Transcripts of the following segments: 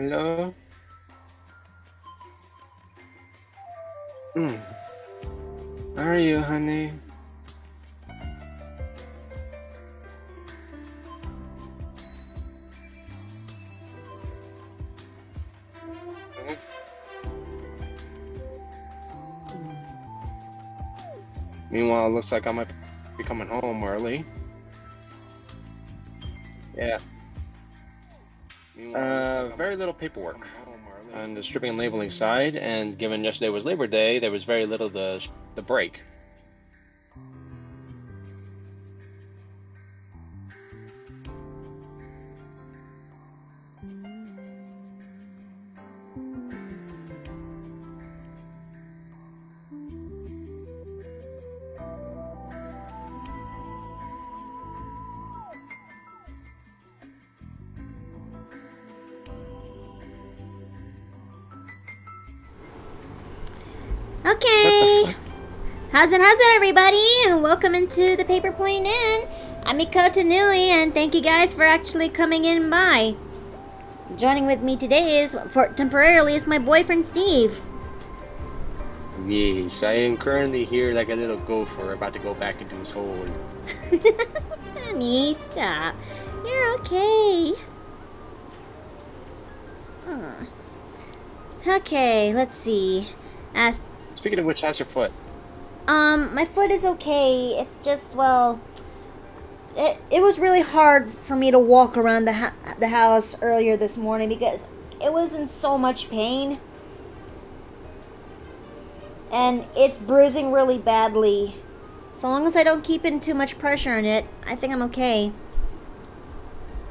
Hello? Hmm. How are you, honey? Meanwhile, it looks like I might be coming home early. Yeah. Uh, very little paperwork on the stripping and labeling side, and given yesterday was Labor Day, there was very little to, to break. How's it, how's it, everybody? And welcome into the Paper Plane Inn. I'm Mikoto Nui, and thank you guys for actually coming in by. Joining with me today is, for temporarily, is my boyfriend Steve. Yes, I am currently here like a little gopher about to go back into his hole. Honey, stop. You're okay. Ugh. Okay, let's see. As Speaking of which, how's your foot? Um, my foot is okay. It's just well, it it was really hard for me to walk around the ha- the house earlier this morning because it was in so much pain, and it's bruising really badly. So long as I don't keep in too much pressure on it, I think I'm okay.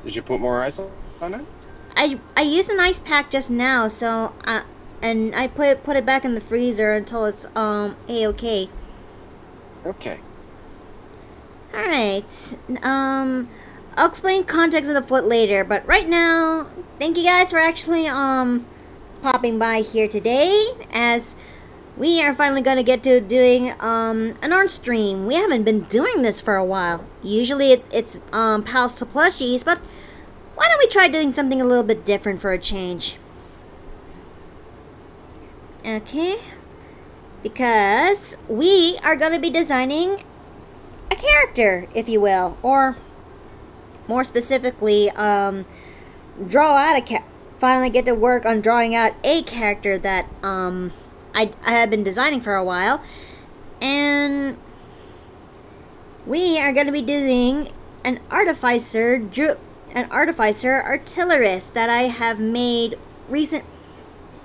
Did you put more ice on it? I I used an ice pack just now, so uh, and I put put it back in the freezer until it's um a okay. Okay. All right. Um, I'll explain context of the foot later, but right now, thank you guys for actually um popping by here today, as we are finally going to get to doing um an art stream. We haven't been doing this for a while. Usually it, it's um pals to plushies, but why don't we try doing something a little bit different for a change? Okay. Because we are going to be designing a character, if you will, or more specifically, um, draw out a cat. Finally, get to work on drawing out a character that um, I I have been designing for a while, and we are going to be doing an artificer, an artificer artillerist that I have made recent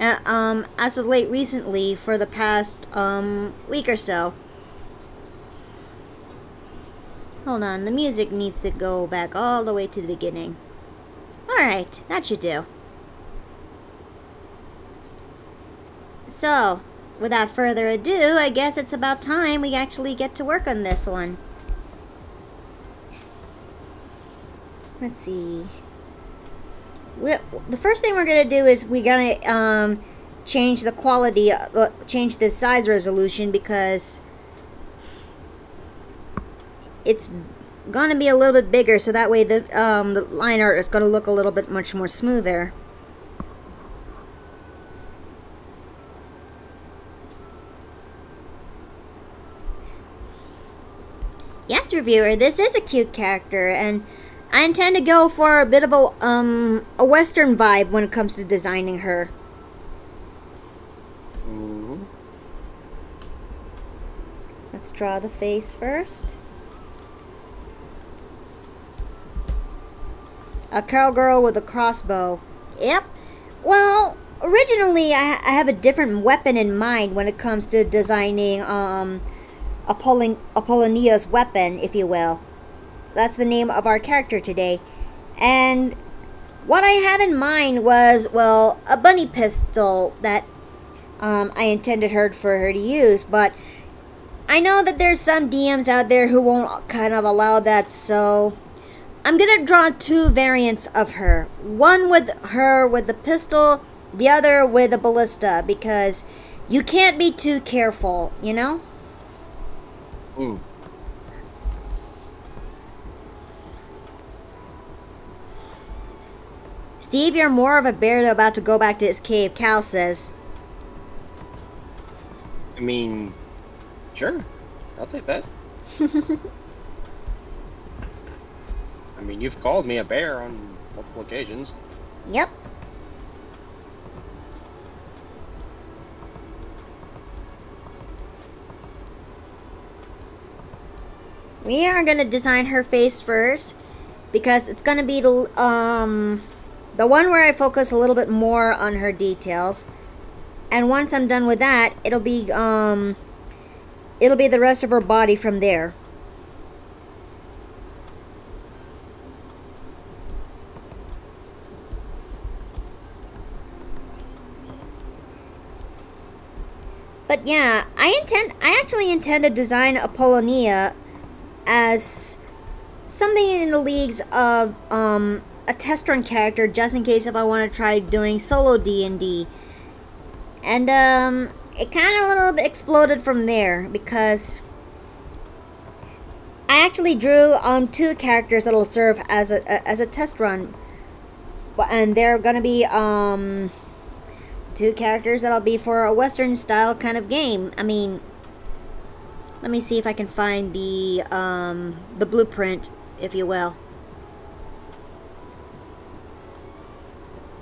uh, um, as of late recently for the past um, week or so. Hold on, the music needs to go back all the way to the beginning. Alright, that should do. So, without further ado, I guess it's about time we actually get to work on this one. Let's see we, the first thing we're gonna do is we're gonna um, change the quality, uh, change the size resolution because it's gonna be a little bit bigger, so that way the um, the line art is gonna look a little bit much more smoother. Yes, reviewer, this is a cute character, and I intend to go for a bit of a um a western vibe when it comes to designing her. Mm-hmm. Let's draw the face first. A cowgirl with a crossbow. Yep. Well, originally I, I have a different weapon in mind when it comes to designing um Apollon Apollonia's weapon, if you will. That's the name of our character today. And what I had in mind was, well, a bunny pistol that um, I intended her for her to use, but I know that there's some DMs out there who won't kind of allow that, so I'm gonna draw two variants of her. One with her with the pistol, the other with a ballista, because you can't be too careful, you know? Ooh. Steve, you're more of a bear though about to go back to his cave, Cal says. I mean, sure. I'll take that. I mean, you've called me a bear on multiple occasions. Yep. We are going to design her face first because it's going to be the um the one where I focus a little bit more on her details. And once I'm done with that, it'll be um it'll be the rest of her body from there. But yeah, I intend I actually intend to design Apollonia as something in the leagues of um, a test run character just in case if I want to try doing solo D&D. And um, it kind of a little bit exploded from there because I actually drew um, two characters that'll serve as a, a as a test run. And they're going to be um, two characters that'll be for a western style kind of game. I mean, let me see if I can find the um, the blueprint, if you will.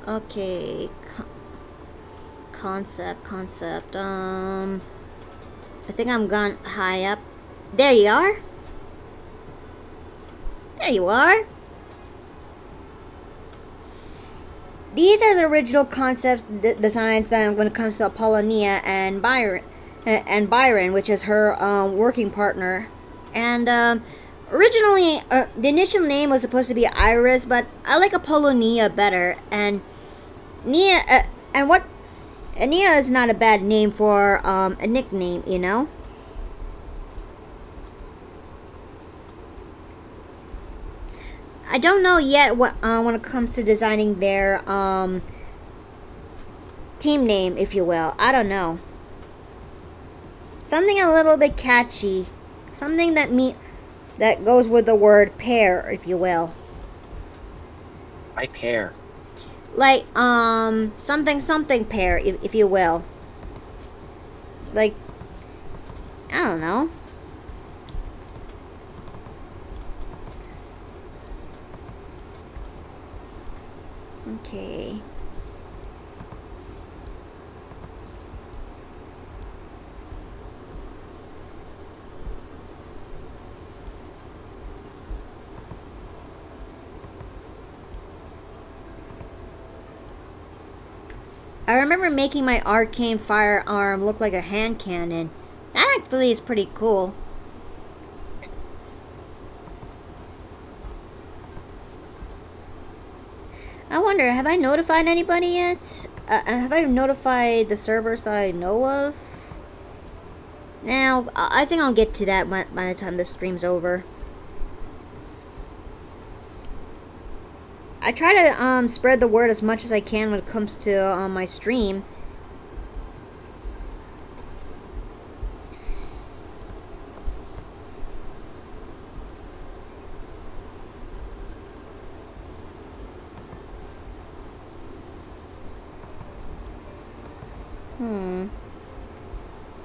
Okay, Co concept, concept. Um, I think I'm gone high up. There you are. There you are. These are the original concepts, designs that when it comes to Apollonia and Byron, and Byron, which is her um, working partner. And um, originally, uh, the initial name was supposed to be Iris, but I like Apollonia better. And Nia, uh, and what? Nia is not a bad name for um, a nickname, you know. I don't know yet what uh, when it comes to designing their um, team name, if you will. I don't know. Something a little bit catchy. Something that me that goes with the word pair, if you will. I pair. Like um something something pair, if, if you will. Like I don't know. Okay. I remember making my arcane firearm look like a hand cannon. That actually is pretty cool. I wonder, have I notified anybody yet? Uh, uh, have I notified the servers that I know of? Now, I think I'll get to that by, by the time this stream's over. I try to um, spread the word as much as I can when it comes to uh, my stream. Hmm.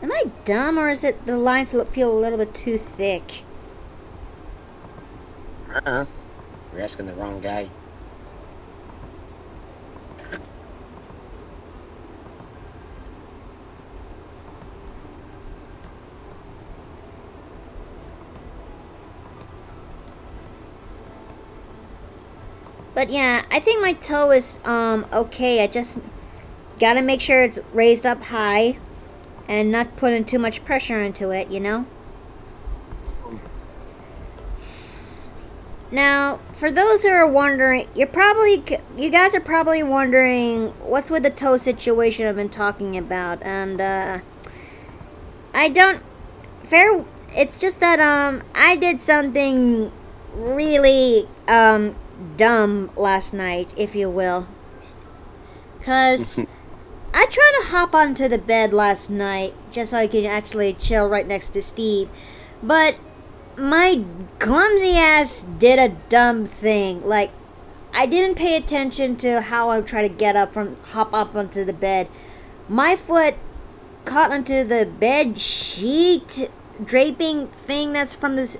Am I dumb or is it the lines feel a little bit too thick? Uh-uh. You're asking the wrong guy. But yeah, I think my toe is um okay. I just Gotta make sure it's raised up high and not putting too much pressure into it, you know? Now, for those who are wondering, you're probably, you guys are probably wondering what's with the toe situation I've been talking about, and, uh, I don't, fair, it's just that, um, I did something really, um, dumb last night, if you will. Because I tried to hop onto the bed last night just so I could actually chill right next to Steve, but my clumsy ass did a dumb thing. Like, I didn't pay attention to how I try to get up from hop up onto the bed. My foot caught onto the bed sheet draping thing that's from this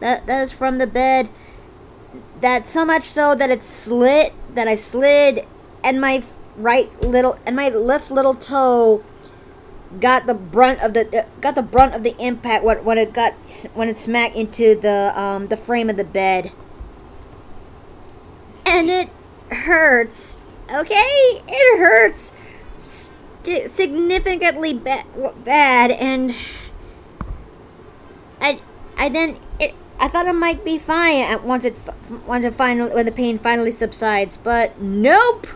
that that is from the bed. That so much so that it slid that I slid and my right little and my left little toe got the brunt of the uh, got the brunt of the impact when, when it got when it smacked into the um the frame of the bed. And it hurts okay? It hurts significantly ba- bad and i i then it i thought it might be fine once it once it finally when the pain finally subsides but nope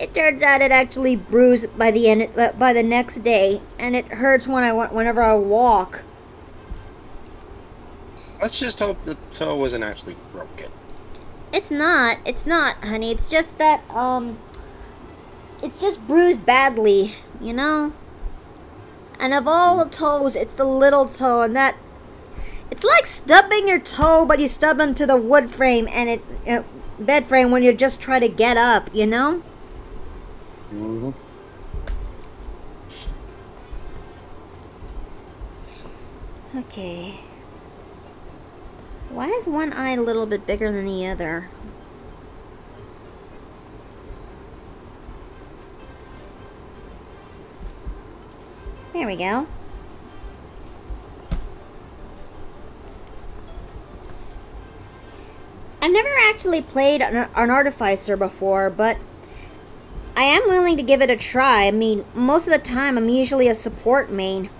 it turns out it actually bruised by the end uh, by the next day, and it hurts when I whenever I walk. Let's just hope the toe wasn't actually broken. It's not. It's not, honey. It's just that um it's just bruised badly, you know? And of all the toes, it's the little toe and that it's like stubbing your toe, but you stub into the wood frame and it uh, bed frame when you just try to get up, you know? Mm-hmm. Okay. Why is one eye a little bit bigger than the other? There we go. I've never actually played an, an Artificer before, but I am willing to give it a try. I mean, most of the time I'm usually a support main.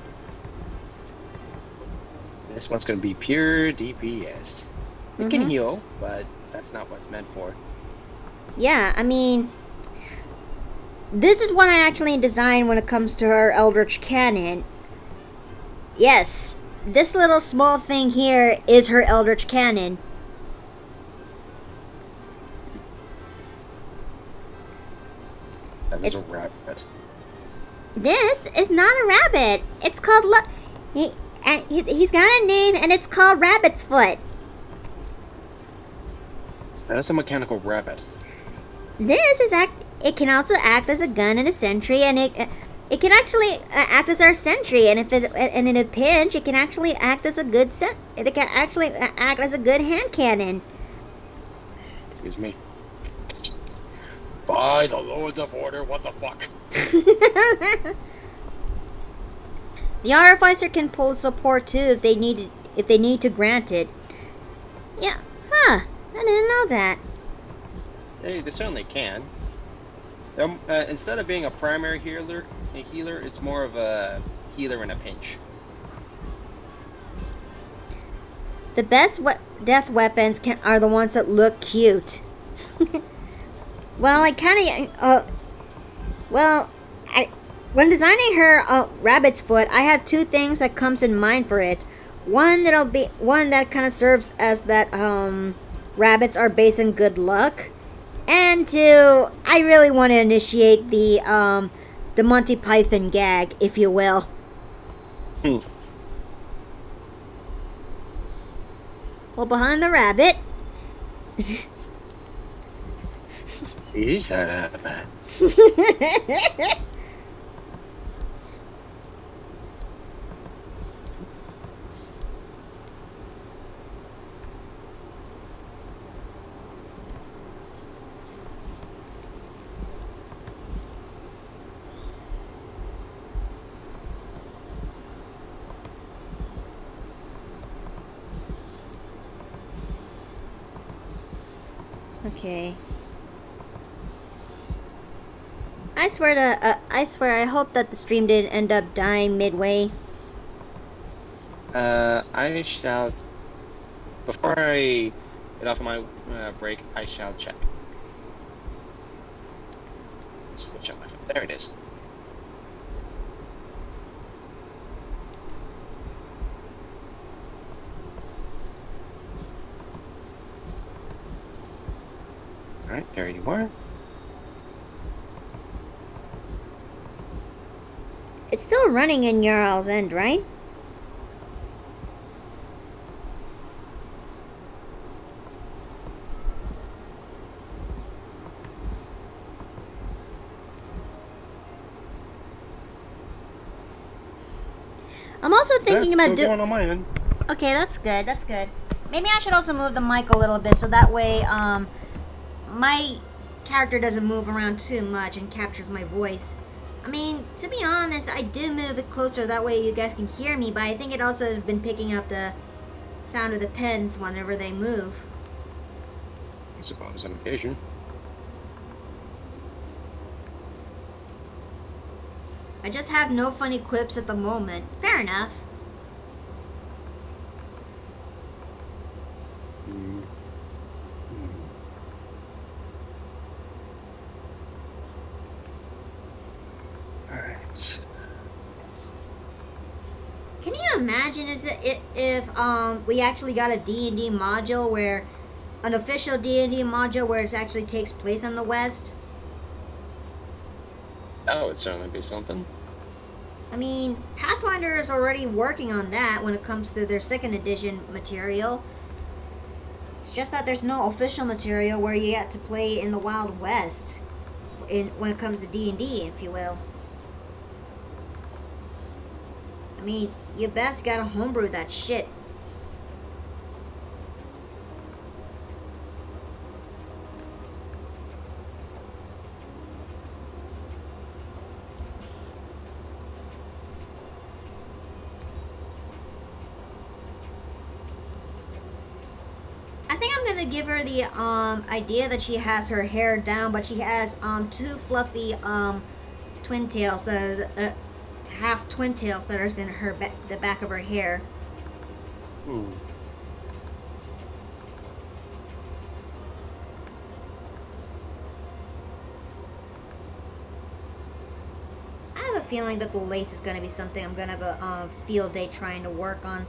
This one's going to be pure DPS. It mm-hmm. can heal, but that's not what it's meant for. Yeah, I mean, this is what I actually designed when it comes to her Eldritch Cannon. Yes, this little small thing here is her Eldritch Cannon. That is it's, a rabbit. This is not a rabbit. It's called look. He, and he, he's got a name, and it's called Rabbit's Foot. That is a mechanical rabbit. This is act. It can also act as a gun and a sentry, and it it can actually uh, act as our sentry. And if it and in a pinch, it can actually act as a good sent. It can actually uh, act as a good hand cannon. Excuse me. By the Lords of Order, what the fuck? the Artificer can pull support too if they need it, if they need to grant it. Yeah, huh? I didn't know that. Hey, they certainly can. Uh, instead of being a primary healer, a healer, it's more of a healer in a pinch. The best we death weapons can, are the ones that look cute. Well, I kind of, uh, well, I, when designing her uh, rabbit's foot, I have two things that comes in mind for it. One that'll be one that kind of serves as that um, rabbits are based in good luck, and two, I really want to initiate the um, the Monty Python gag, if you will. Hmm. Well, behind the rabbit. Is that a Okay. I swear to, uh, I swear, I hope that the stream didn't end up dying midway. Uh, I shall, before I get off of my uh, break, I shall check. Switch on my phone. There it is. Alright, there you are. It's still running in Ural's end, right? I'm also thinking that's about doing. Okay, that's good. That's good. Maybe I should also move the mic a little bit so that way um, my character doesn't move around too much and captures my voice. I mean, to be honest, I did move it closer that way you guys can hear me, but I think it also has been picking up the sound of the pens whenever they move. I suppose on occasion. I just have no funny quips at the moment. Fair enough. Mm. Can you imagine if if, if um we actually got a D&D module where an official D&D module where it actually takes place on the west? That would certainly be something. I mean, Pathfinder is already working on that when it comes to their second edition material. It's just that there's no official material where you get to play in the Wild West in when it comes to D&D, if you will. I mean, you best gotta homebrew that shit. I think I'm gonna give her the um idea that she has her hair down, but she has um two fluffy um twin tails, the uh, half twin tails that are in her ba- the back of her hair. I have a feeling that the lace is gonna be something I'm gonna have a uh, field day trying to work on.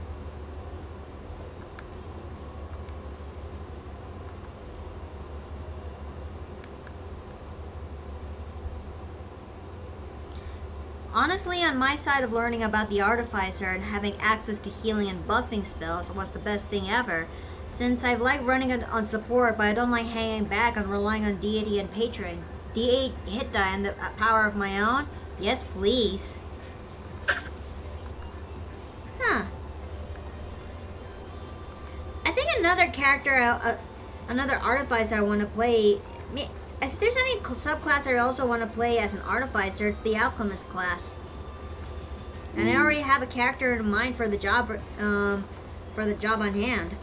Honestly, on my side of learning about the Artificer and having access to healing and buffing spells was the best thing ever, since I've liked running on- support, but I don't like hanging back on relying on deity and patron. D8 hit die and the uh, power of my own? Yes, please. Huh. I think another character, uh, uh, another artificer I want to play. If there's any cl- subclass I also want to play as an artificer, it's the alchemist class. And I already have a character in mind for the job, um, for the job on hand.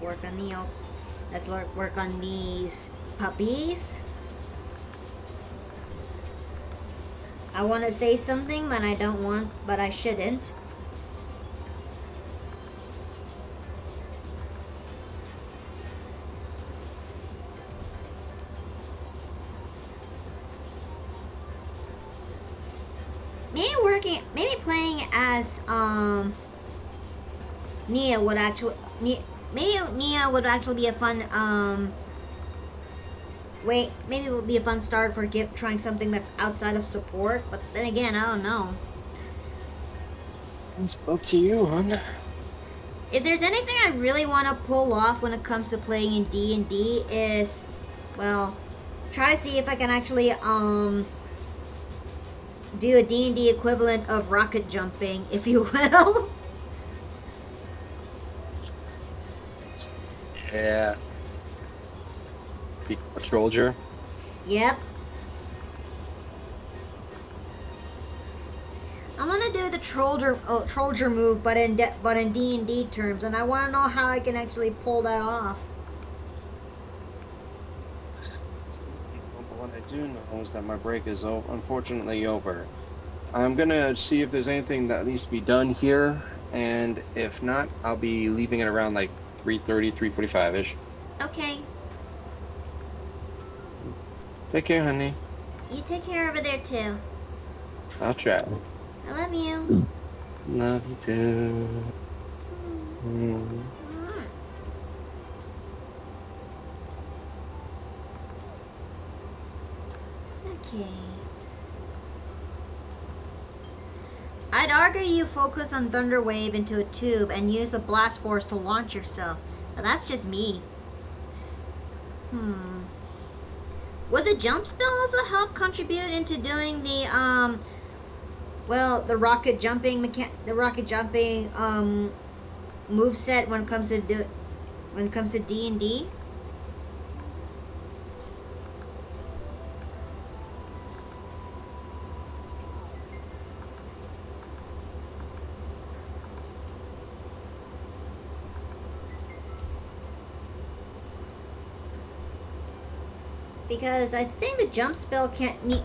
Work on the. Let's work on these puppies. I want to say something, but I don't want, but I shouldn't. Maybe working, maybe playing as um Nia would actually Nia, maybe Nia would actually be a fun um wait maybe it would be a fun start for get, trying something that's outside of support but then again I don't know It's up to you, hon. if there's anything I really want to pull off when it comes to playing in D and D is well try to see if I can actually um do a D&D equivalent of rocket jumping if you will Yeah. Be a soldier. Yep. I want to do the Trollger, uh, Trollger move, but in de- but in D and D terms, and I want to know how I can actually pull that off. What I do know is that my break is o- unfortunately over. I'm gonna see if there's anything that needs to be done here, and if not, I'll be leaving it around like 3:30, 3:45 ish. Okay, Take care, honey. you take care over there too. I'll try. I love you. Love you too. Mm. Okay. I'd argue you focus on Thunderwave into a tube and use the blast force to launch yourself. But that's just me. Hmm. Would the jump spell also help contribute into doing the um well, the rocket jumping mechan the rocket jumping um move set when it comes to do when it comes to D&D? Because I think the jump spell can't need...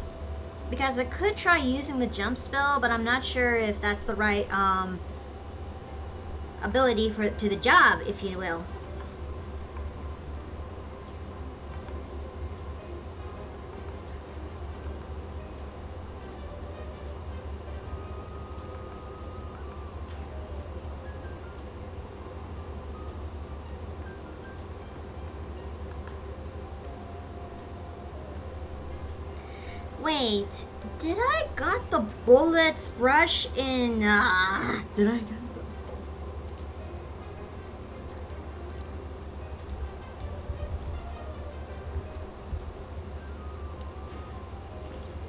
Because I could try using the jump spell, but I'm not sure if that's the right um, ability for to the job, if you will. Wait, did I got the bullets brush in, uh, did I get the...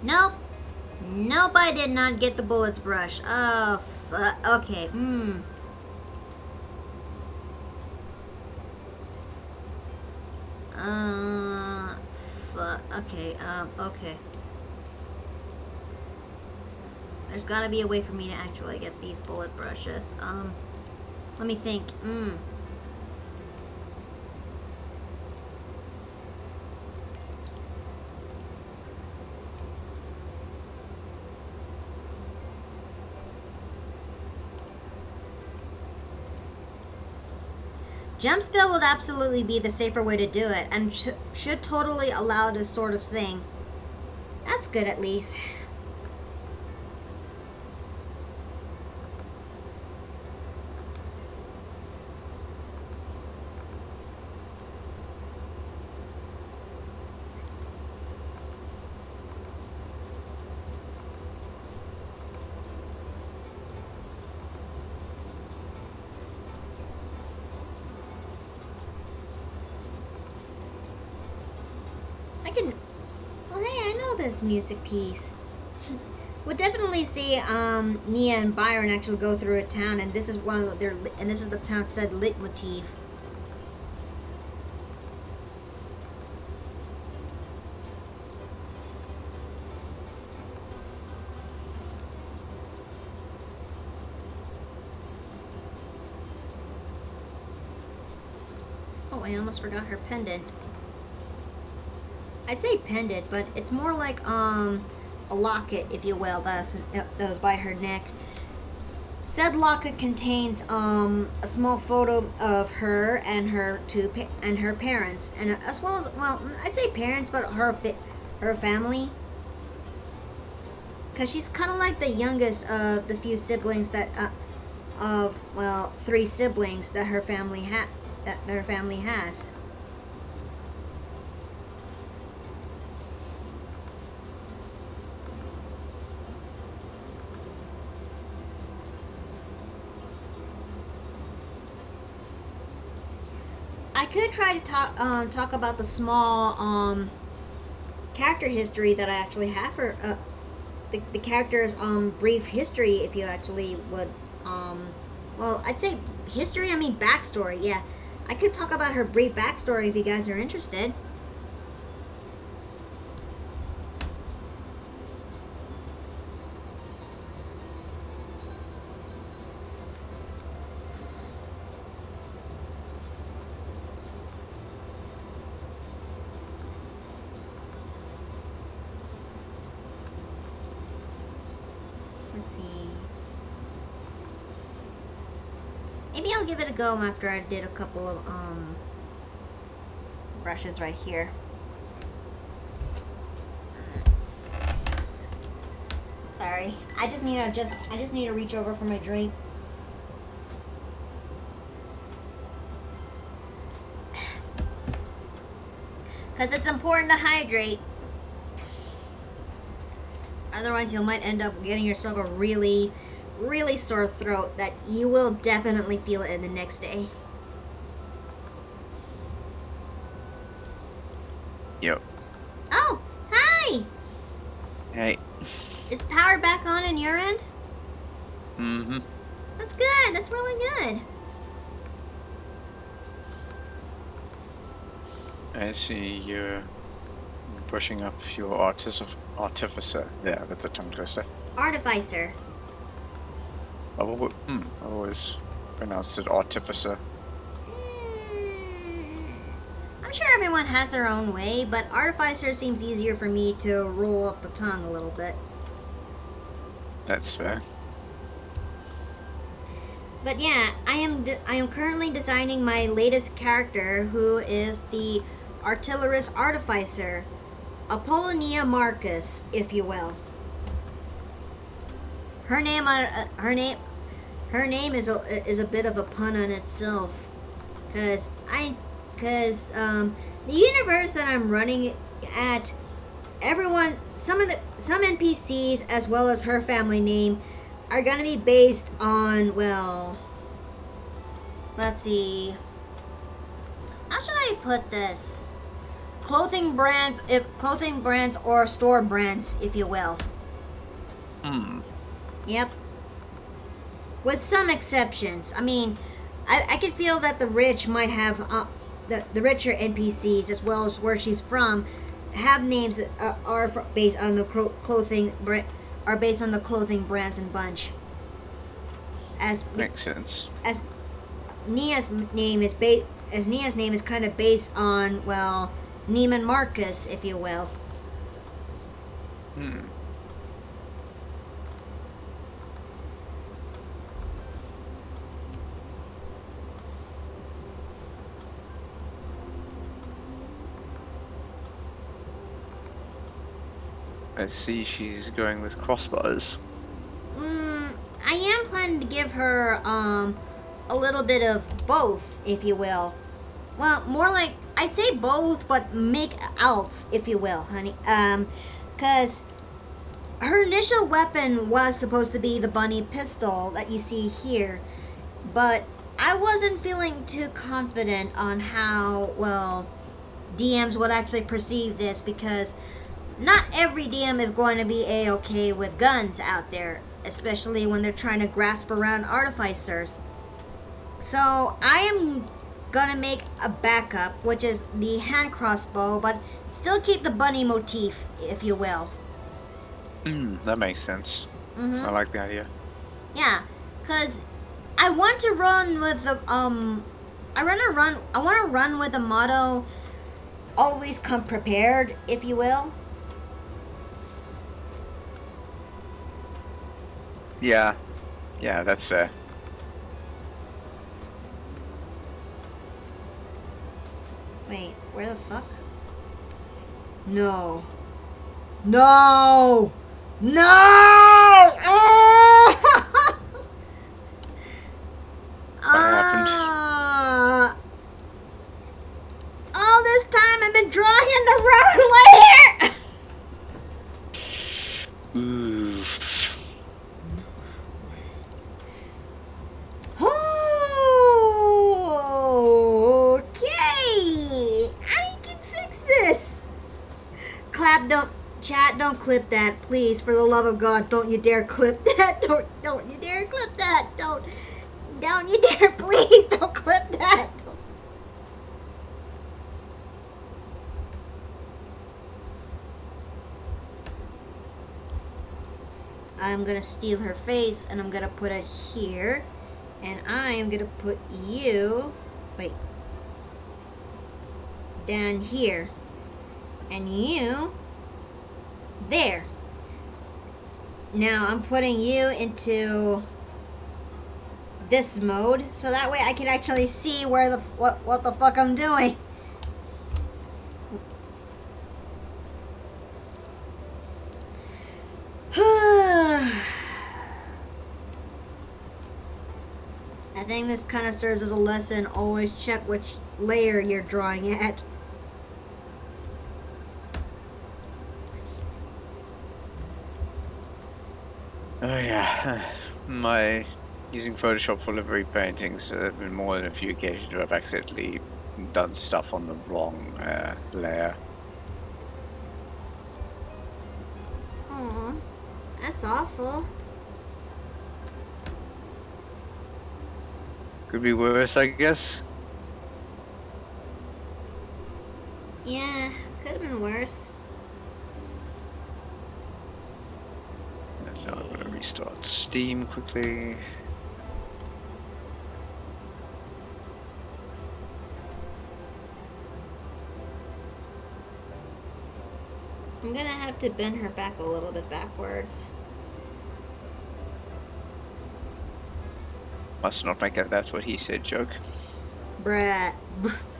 Nope. Nope, I did not get the bullets brush. Oh, okay, hmm. Uh, okay, um, okay. There's gotta be a way for me to actually get these bullet brushes. Um, let me think. Mmm. Jump spell would absolutely be the safer way to do it, and sh should totally allow this sort of thing. That's good at least. Music piece. we'll definitely see um, Nia and Byron actually go through a town, and this is one of their and this is the town said leitmotif. Oh, I almost forgot her pendant. I'd say pendant, but it's more like um, a locket, if you will, that was by her neck. Said locket contains um, a small photo of her and her two and her parents, and as well as well, I'd say parents, but her her family, because she's kind of like the youngest of the few siblings that uh, of well three siblings that her family had that her family has. Could try to talk um, talk about the small um, character history that I actually have for uh, the, the character's um, brief history, if you actually would. Um, well, I'd say history, I mean backstory, yeah. I could talk about her brief backstory if you guys are interested. Go after I did a couple of um, brushes right here. Sorry. I just need to just I just need to reach over for my drink. Cuz it's important to hydrate. Otherwise, you might end up getting yourself a really really sore throat that you will definitely feel it in the next day. Yep. Oh, hi. Hey. Is power back on in your end? Mm-hmm. That's good. That's really good. I see you're brushing up your artificer. Artificer. Yeah, that's a tongue twister. Artificer. I've always, hmm, I've always pronounced it artificer. Mm, I'm sure everyone has their own way, but artificer seems easier for me to roll off the tongue a little bit. That's fair. But yeah, I am I am currently designing my latest character, who is the artillerist artificer, Apollonia Marcus, if you will. Her name, uh, uh, her name, her name is a is a bit of a pun on itself, cause I, cause um, the universe that I'm running at, everyone, some of the some NPCs as well as her family name, are gonna be based on well. Let's see. How should I put this? Clothing brands, if clothing brands or store brands, if you will. Hmm. Yep. With some exceptions. I mean, I, I could feel that the rich might have, uh, the, the richer NPCs, as well as where she's from, have names that uh, are based on the cro- clothing, br- are based on the clothing brands and bunch. As Makes sense. as Nia's name is based, as Nia's name is kind of based on, well, Neiman Marcus, if you will. Hmm. I see she's going with crossbows. Mm, I am planning to give her um a little bit of both, if you will. Well, more like I'd say both, but make outs, if you will, honey. Um, cause her initial weapon was supposed to be the bunny pistol that you see here, but I wasn't feeling too confident on how well DMs would actually perceive this because not every DM is going to be a okay with guns out there, especially when they're trying to grasp around artificers. So I am gonna make a backup, which is the hand crossbow, but still keep the bunny motif, if you will. Hmm, that makes sense. Mm-hmm. I like the idea. Yeah, cause I want to run with the um, I want to run. I want to run with the motto, "Always come prepared," if you will. Yeah. Yeah, that's fair. Wait, where the fuck? No. No! No! Happened? Ah! all this time I've been drawing the wrong layer! Oof. Okay, I can fix this. Clap, don't chat, don't clip that, please. For the love of God, don't you dare clip that. Don't, don't you dare clip that. Don't, don't you dare, please, don't clip that. I'm gonna steal her face and I'm gonna put it here. And I am gonna put you, wait, down here and you there. Now I'm putting you into this mode so that way I can actually see where the what what the fuck I'm doing. I think this kind of serves as a lesson. Always check which layer you're drawing at. Oh yeah, my using Photoshop for livery paintings. Uh, there have been more than a few occasions where I've accidentally done stuff on the wrong uh, layer. Aw, that's awful. Could be worse, I guess. Yeah, could have been worse. And now I'm gonna restart Steam quickly. I'm gonna have to bend her back a little bit backwards. Must not make a that's what he said joke. Bruh.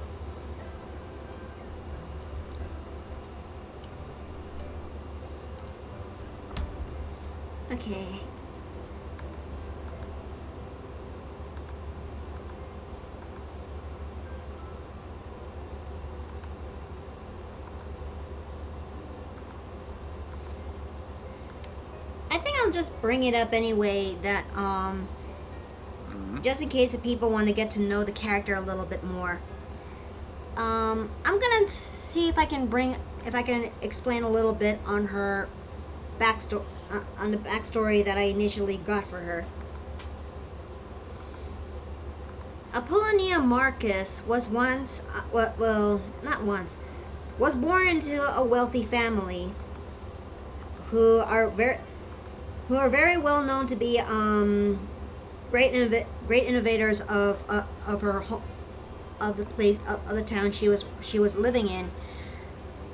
Okay. I think I'll just bring it up anyway that um Mhm. just in case if people want to get to know the character a little bit more. Um, I'm gonna see if I can bring, if I can explain a little bit on her backstory, uh, on the backstory that I initially got for her. Apollonia Marcus was once, uh, well, not once, was born into a wealthy family who are very, who are very well known to be um, great innov- great innovators of uh, of her of the place of, of the town she was she was living in.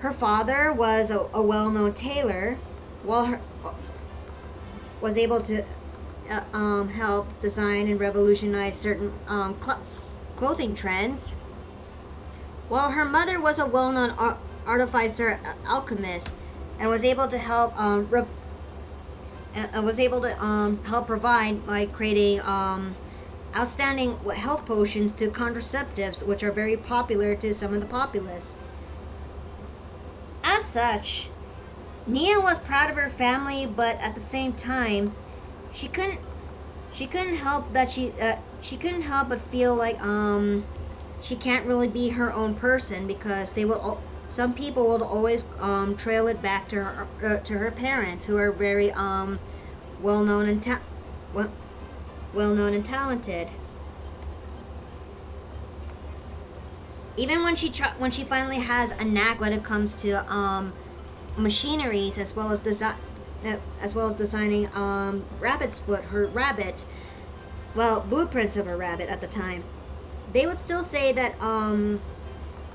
Her father was a, a well-known tailor, while her was able to uh, um, help design and revolutionize certain um, cl- clothing trends. While her mother was a well-known ar- artificer uh, alchemist and was able to help um, and was able to um, help provide by creating um, outstanding health potions to contraceptives, which are very popular to some of the populace. As such, Nia was proud of her family, but at the same time, she couldn't she couldn't help that she uh, she couldn't help but feel like um she can't really be her own person because they will some people will always um, trail it back to her uh, to her parents who are very um well known and ta- well, well known and talented. Even when she when she finally has a knack when it comes to um machineries as well as design as well as designing um rabbit's foot her rabbit well blueprints of a rabbit at the time. They would still say that um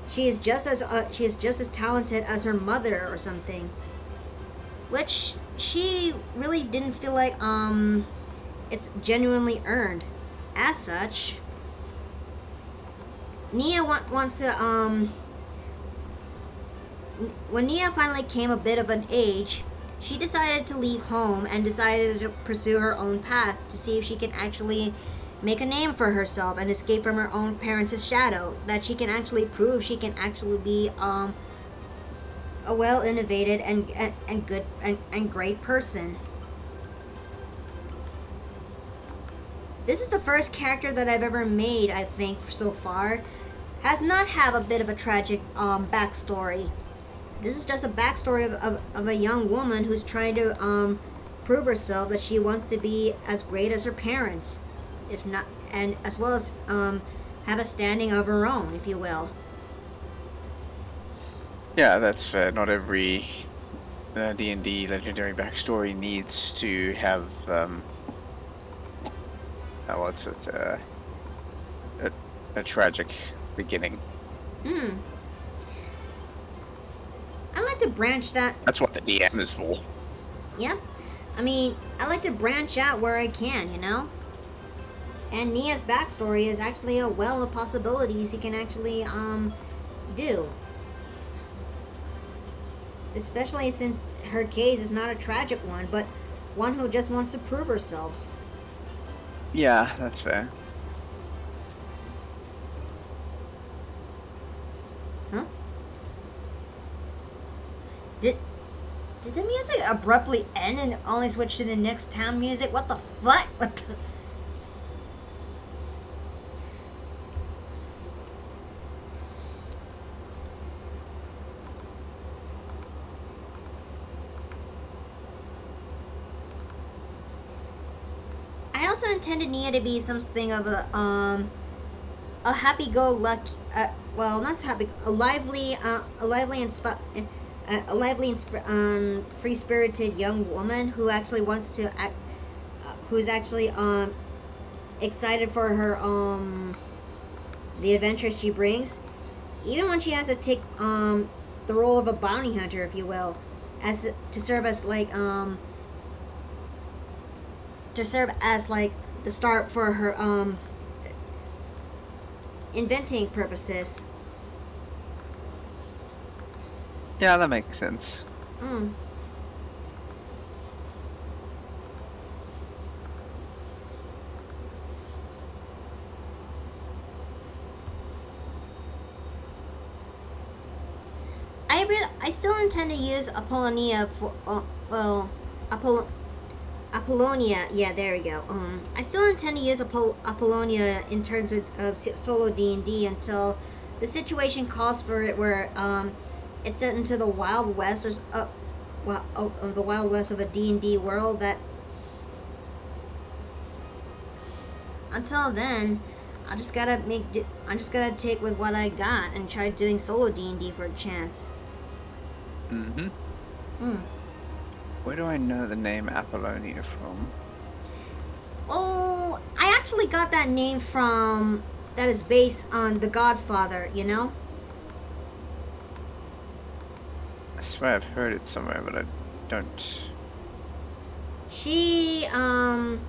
she is just as uh, she is just as talented as her mother or something. Which she really didn't feel like um it's genuinely earned. As such nia wa- wants to um when nia finally came a bit of an age she decided to leave home and decided to pursue her own path to see if she can actually make a name for herself and escape from her own parents' shadow. That she can actually prove she can actually be um, a well innovated and, and, and good and, and great person. This is the first character that I've ever made, I think, so far. Has not have a bit of a tragic um, backstory. This is just a backstory of, of, of a young woman who's trying to um, prove herself that she wants to be as great as her parents, if not, and as well as um, have a standing of her own, if you will. Yeah, that's fair. Not every uh, D&D legendary backstory needs to have um, uh, what's it? Uh, a, a tragic beginning. Hmm. I like to branch that That's what the DM is for. Yep. I mean, I like to branch out where I can, you know? And Nia's backstory is actually a well of possibilities you can actually, um, do. Especially since her case is not a tragic one, but one who just wants to prove herself. Yeah, that's fair. Did did the music abruptly end and only switch to the next town music? What the fuck? What the... I also intended Nia to be something of a um a happy-go-lucky, uh, well, not happy, a lively, uh, a lively and uh, a lively and um, free-spirited young woman who actually wants to act, uh, who's actually um excited for her um the adventure she brings, even when she has to take um the role of a bounty hunter, if you will, as to serve as like um to serve as like the start for her um inventing purposes. Yeah, that makes sense. Mm. I re- I still intend to use Apollonia for uh, well, Apoll- Apollonia. Yeah, there we go. Um, I still intend to use Apoll- Apollonia in terms of, of solo D and D until the situation calls for it, where um, it's set into the Wild West There's uh, well, oh, of the Wild West of a D and D world. That until then, I just gotta make. I just gotta take with what I got and try doing solo D and D for a chance. Mm-hmm. Hmm. Where do I know the name Apollonia from? Oh, I actually got that name from that is based on The Godfather, you know? I swear I've heard it somewhere, but I don't. She um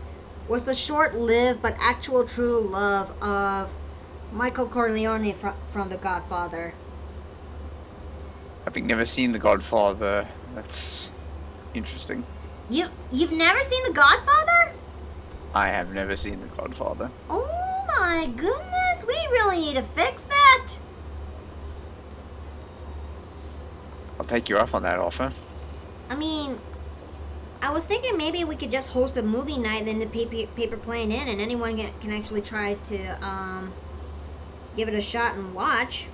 was the short-lived but actual true love of Michael Corleone from, from The Godfather. Having never seen The Godfather, that's interesting. You you've never seen The Godfather? I have never seen The Godfather. Oh my goodness, we really need to fix that. I'll take you off on that offer. I mean, I was thinking maybe we could just host a movie night in the paper, paper plane in, and anyone can, can actually try to um, give it a shot and watch.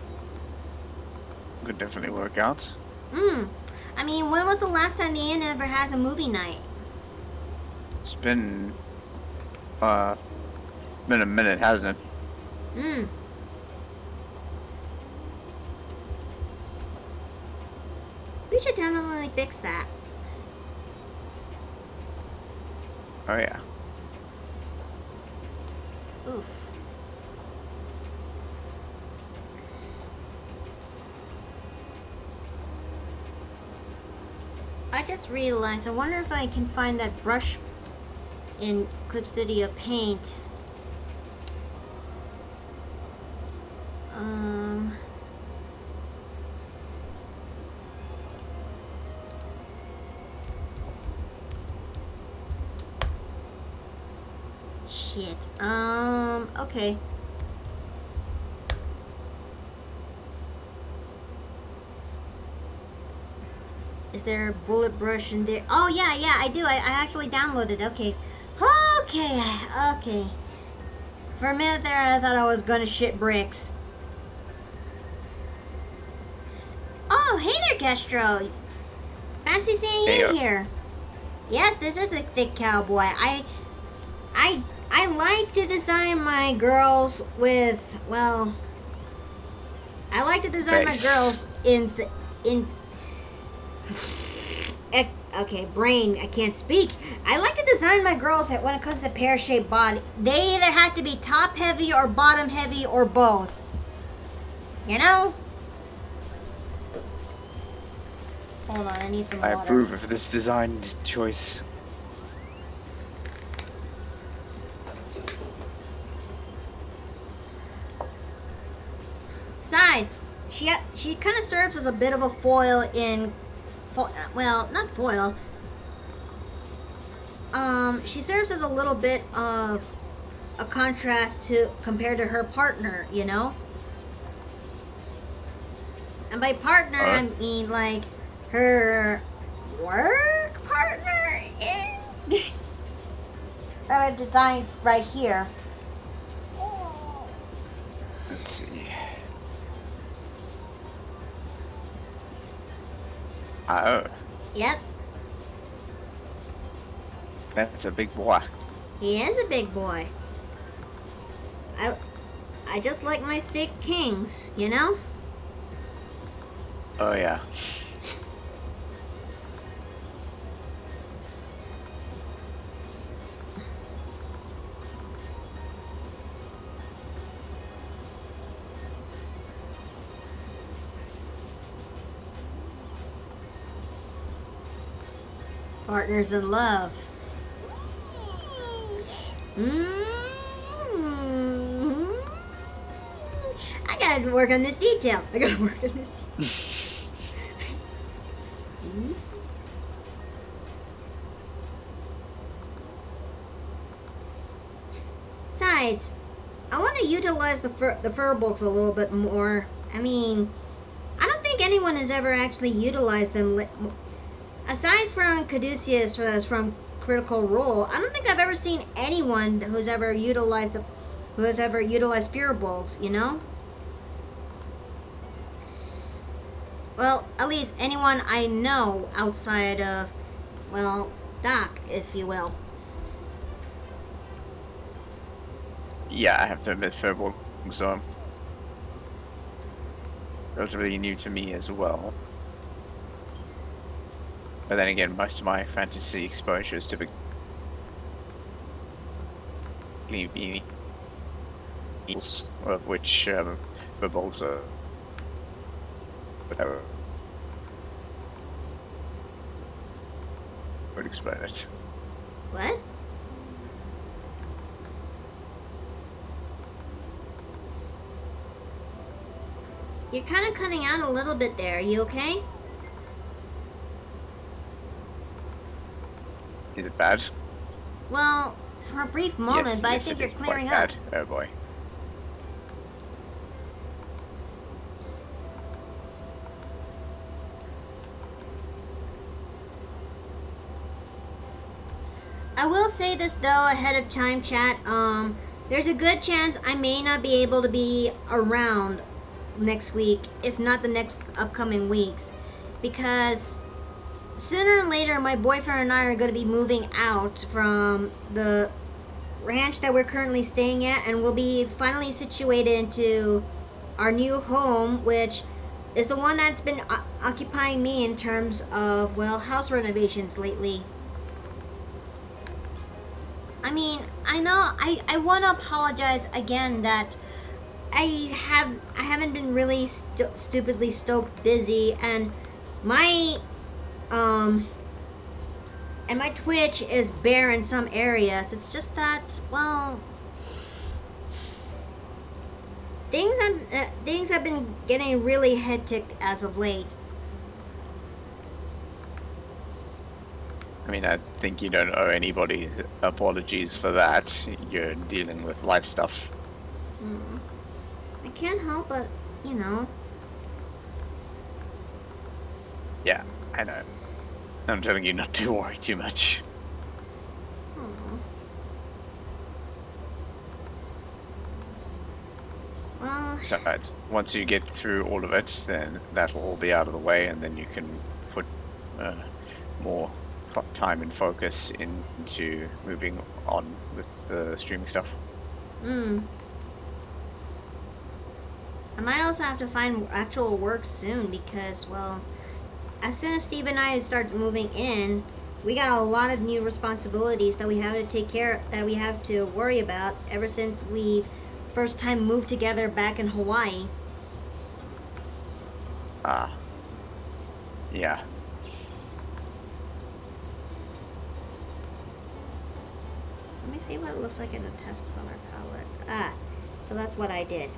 Could definitely work out. Hmm. I mean, when was the last time the inn ever has a movie night? It's been uh been a minute, hasn't it? Hmm. We should definitely fix that. Oh yeah. Oof. I just realized, I wonder if I can find that brush in Clip Studio Paint. Um... Shit. Um, okay. Is there a bullet brush in there? Oh, yeah, yeah, I do. I, I actually downloaded. Okay. Okay, okay. For a minute there, I thought I was gonna shit bricks. Oh, hey there, Gestro. Fancy seeing you Heyo. here. Yes, this is a thick cowboy. I, I, I like to design my girls with, well, I like to design Face. my girls in, th- in eh, okay, brain, I can't speak. I like to design my girls that when it comes to pear-shaped body. They either have to be top heavy or bottom heavy or both. You know? Hold on, I need some I water. approve of this design choice. Besides, she she kind of serves as a bit of a foil in, fo- well, not foil. Um, she serves as a little bit of a contrast to compared to her partner, you know. And by partner, I mean like her work partner in that I designed right here. Let's see. Oh, Yep, that's a big boy. he is a big boy. I, I just like my thick kings, you know? Oh yeah. Partners in love. mm I gotta work on this detail. I gotta work on this. Mm. Besides, I want to utilize the fur, the Furbolgs a little bit more. I mean, I don't think anyone has ever actually utilized them. Aside from Caduceus from Critical Role, I don't think I've ever seen anyone who's ever utilized the who has ever utilized Furbolgs. You know. Well, at least anyone I know outside of, well, Doc, if you will. Yeah, I have to admit, Furbolg was um, relatively new to me as well. But then again, most of my fantasy exposure is typically be of which um, Furbolgs are whatever. Would explain it. What? You're kind of cutting out a little bit there. Are you okay? Is it bad? Well, for a brief moment, yes, but yes, I think it you're clearing up. bad. Oh boy. I will say this though ahead of time, chat. Um, there's a good chance I may not be able to be around next week, if not the next upcoming weeks, because sooner or later my boyfriend and I are going to be moving out from the ranch that we're currently staying at, and we'll be finally situated into our new home, which is the one that's been o- occupying me in terms of well house renovations lately. I mean, I know I, I want to apologize again that I have I haven't been really stu- stupidly stoked busy and my um and my Twitch is bare in some areas. It's just that well things have uh, things have been getting really hectic as of late. I mean, I think you don't owe anybody apologies for that. You're dealing with life stuff. Mm. I can't help but, you know. Yeah, I know. I'm telling you not to worry too much. Well, Besides, once you get through all of it, then that'll all be out of the way, and then you can put uh, more time and focus into moving on with the streaming stuff. hmm. I might also have to find actual work soon because, well, as soon as Steve and I start moving in, we got a lot of new responsibilities that we have to take care of, that we have to worry about ever since we first time moved together back in Hawaii. Ah. Yeah. Let me see what it looks like in a test color palette. Ah, so that's what I did.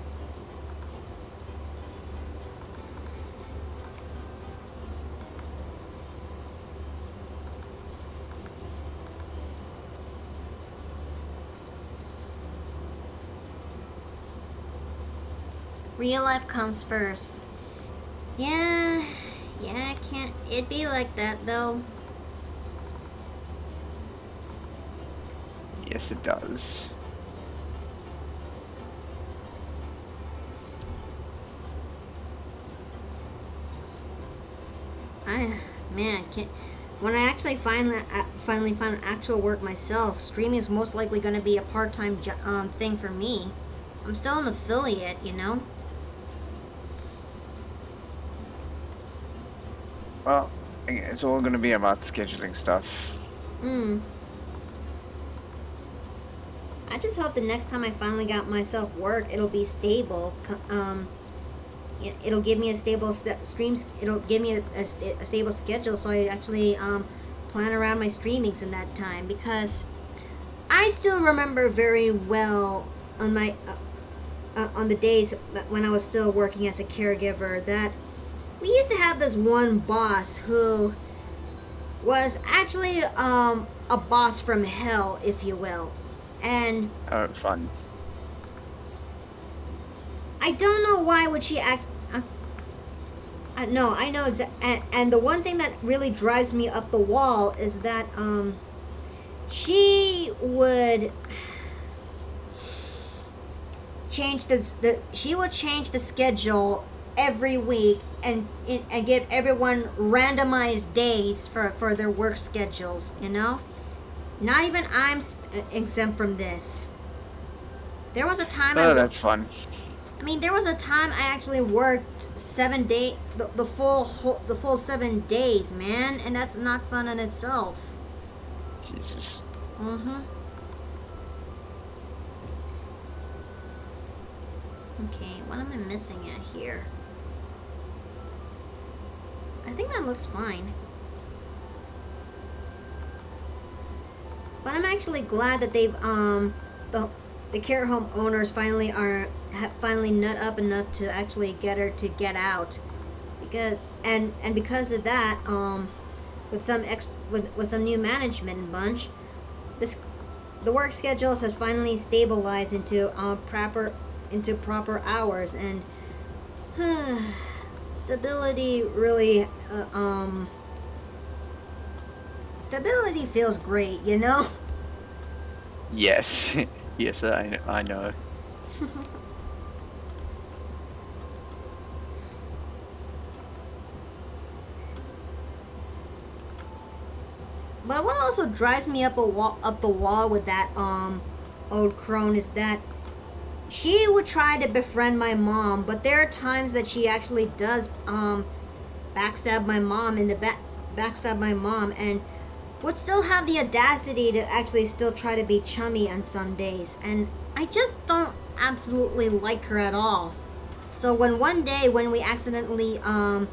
Real life comes first. Yeah, Yeah, it can't. It'd be like that though. Yes, it does. I man, can when I actually finally uh, finally find actual work myself, streaming is most likely going to be a part-time um, thing for me. I'm still an affiliate, you know. Well, it's all going to be about scheduling stuff. Hmm. I just hope the next time I finally got myself work, it'll be stable. Um, it'll give me a stable stream. It'll give me a, a, a, stable schedule, so I actually um, plan around my streamings in that time. Because I still remember very well on my uh, uh, on the days when I was still working as a caregiver that we used to have this one boss who was actually um, a boss from hell, if you will, and oh, fun. I don't know why would she act. Uh, uh, no, I know exactly. And, and, the one thing that really drives me up the wall is that um, she would change the, the she would change the schedule every week and and give everyone randomized days for for their work schedules. You know, not even I'm exempt from this. There was a time. Oh, I that's fun. I mean, there was a time I actually worked seven day, the, the full whole, the full seven days, man, and that's not fun in itself. Jesus. Mm-hmm. Okay, what am I missing at here? I think that looks fine. But I'm actually glad that they've um the the care home owners finally are finally nut up enough to actually get her to get out because and and because of that um with some ex with, with some new management bunch this the work schedules has finally stabilized into uh, proper into proper hours and stability really uh, um stability feels great you know? Yes. Yes i, I know. But what also drives me up a wall, up the wall with that um old crone is that she would try to befriend my mom, but there are times that she actually does um backstab my mom in the back backstab my mom and would still have the audacity to actually still try to be chummy on some days and I just don't absolutely like her at all. So when one day when we accidentally um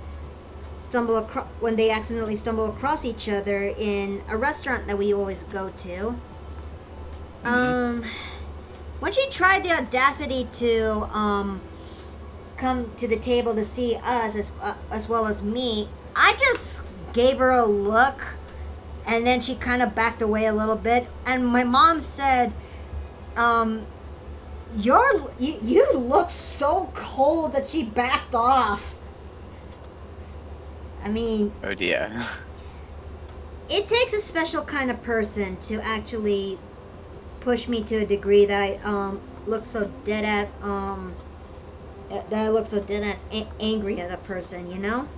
stumble across when they accidentally stumble across each other in a restaurant that we always go to. Mm-hmm. Um, when she tried the audacity to um come to the table to see us as uh, as well as me, I just gave her a look, and then she kind of backed away a little bit. And my mom said, um, "You're you, you look so cold that she backed off." I mean. Oh dear. it takes a special kind of person to actually push me to a degree that I um look so dead ass um that I look so dead ass a- angry at a person, you know.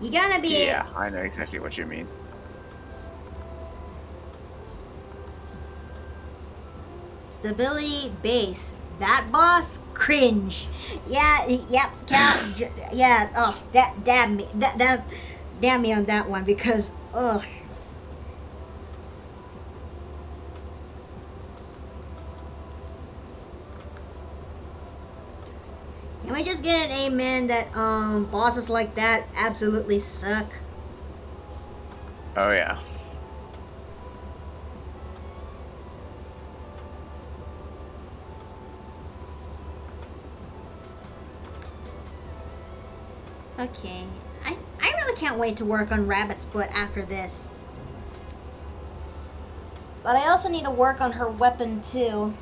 You gotta be. Yeah, I know exactly what you mean. Stability base that boss cringe yeah yep yeah, yeah oh that damn me that that damn me on that one because ugh Can we just get an amen that um bosses like that absolutely suck? Oh yeah. Okay. I, I really can't wait to work on Rabbit's Foot after this. But I also need to work on her weapon too.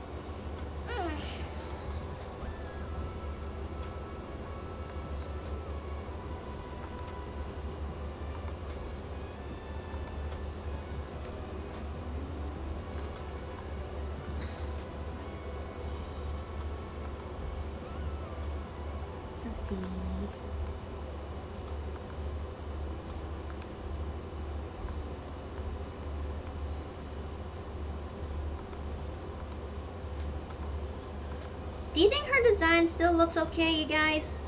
Do you think her design still looks okay, you guys?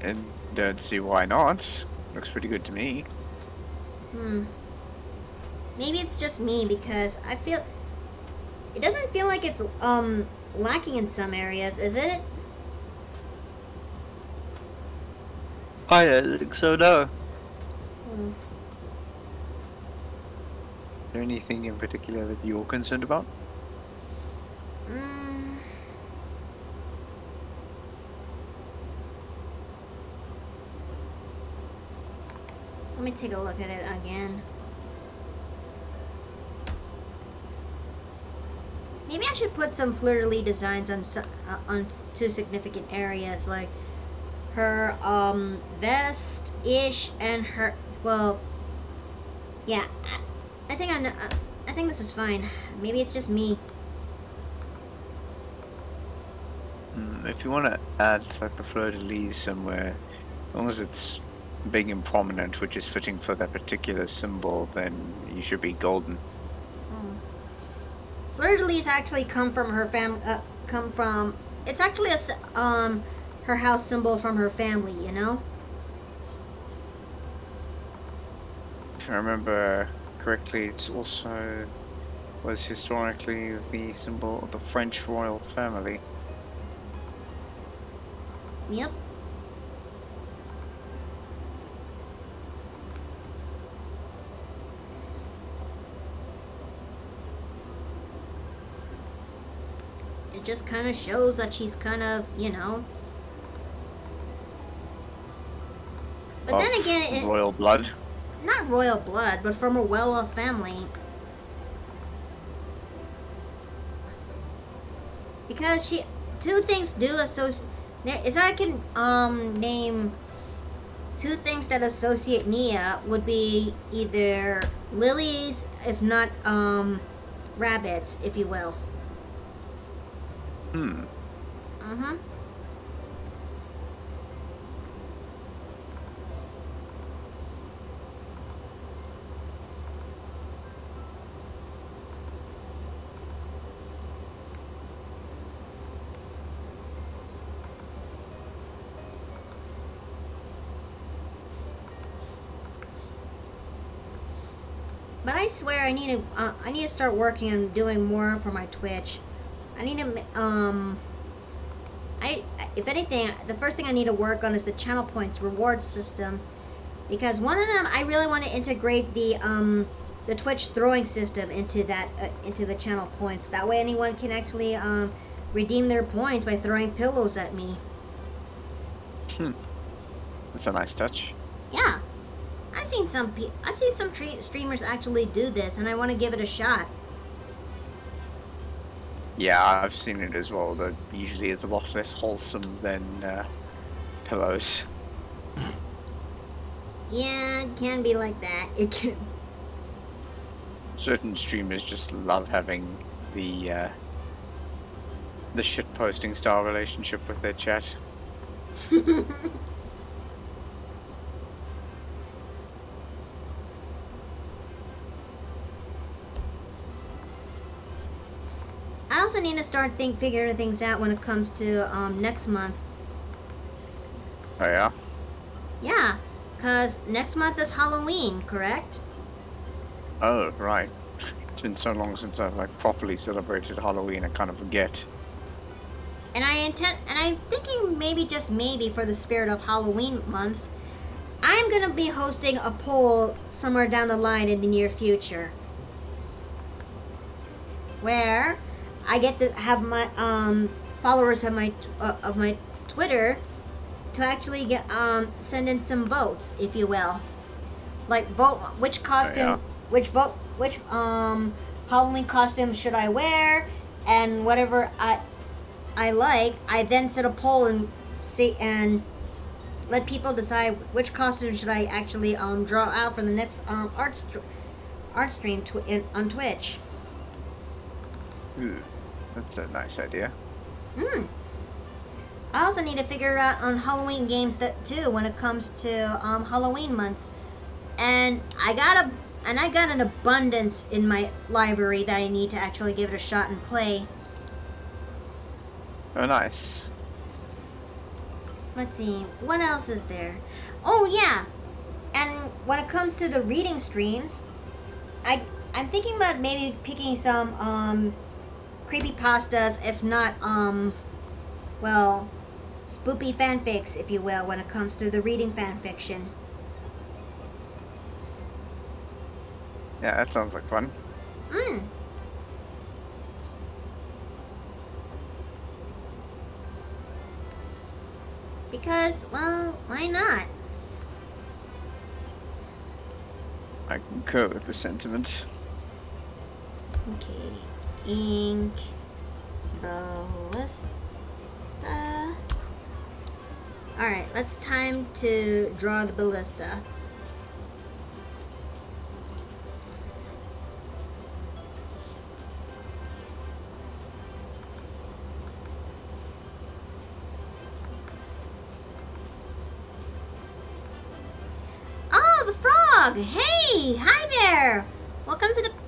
And don't see why not. Looks pretty good to me. Hmm. Maybe it's just me because I feel it doesn't feel like it's um lacking in some areas, is it? I don't think so, no. Hmm. Is there anything in particular that you're concerned about? Mm. Let me take a look at it again. Maybe I should put some fleur-de-lis designs on uh, on two significant areas, like her um vest ish and her well. Yeah, I, I think I know. uh, I think this is fine. Maybe it's just me. Mm, if you want to add like the fleur de lis somewhere, as long as it's big and prominent, which is fitting for that particular symbol, then you should be golden. Fleur de lis actually come from her fam. Uh, come from. It's actually a um her house symbol from her family. You know. If I remember correctly, it's also was historically the symbol of the French royal family. Yep. Just kind of shows that she's kind of, you know. But then again, it, royal blood. not royal blood, but from a well-off family. Because she, two things do associate. If I can um name two things that associate Nia would be either lilies, if not um rabbits, if you will. Hmm. Huh. But I swear I need to uh, I need to start working on doing more for my Twitch. I need to um I if anything the first thing I need to work on is the channel points reward system because one of them I really want to integrate the um the Twitch throwing system into that uh, into the channel points. That way anyone can actually um redeem their points by throwing pillows at me. Hmm. That's a nice touch. Yeah. I've seen some pe- I've seen some tre- streamers actually do this and I want to give it a shot. Yeah, I've seen it as well. That usually is a lot less wholesome than uh, pillows. Yeah, it can be like that. It can. Certain streamers just love having the uh, the shit posting style relationship with their chat. I also need to start think figuring things out when it comes to um next month. Oh yeah. Yeah, cause next month is Halloween, correct? Oh right. It's been so long since I've like properly celebrated Halloween. I kind of forget. And I intend, and I'm thinking maybe just maybe for the spirit of Halloween month, I'm gonna be hosting a poll somewhere down the line in the near future, where I get to have my um followers of my uh, of my Twitter to actually get um send in some votes, if you will, like vote which costume, yeah. which vote, which um Halloween costume should I wear, and whatever I I like, I then set a poll and see and let people decide which costume should I actually um draw out for the next um art str- art stream tw- in, on Twitch. Ooh, that's a nice idea. Hmm. I also need to figure out on Halloween games that too when it comes to um, Halloween month. And I got a and I got an abundance in my library that I need to actually give it a shot and play. Oh, nice. Let's see, what else is there? Oh yeah, and when it comes to the reading streams, I I'm thinking about maybe picking some um creepy pastas, if not um well spoopy fanfics, if you will, when it comes to the reading fanfiction. Yeah, that sounds like fun. Mm. Because, well, why not? I concur with the sentiment. Okay. Ink. Uh, ballista. Uh, Alright, let's time to draw the ballista. Oh, the frog! Hey! Hi there! Welcome to the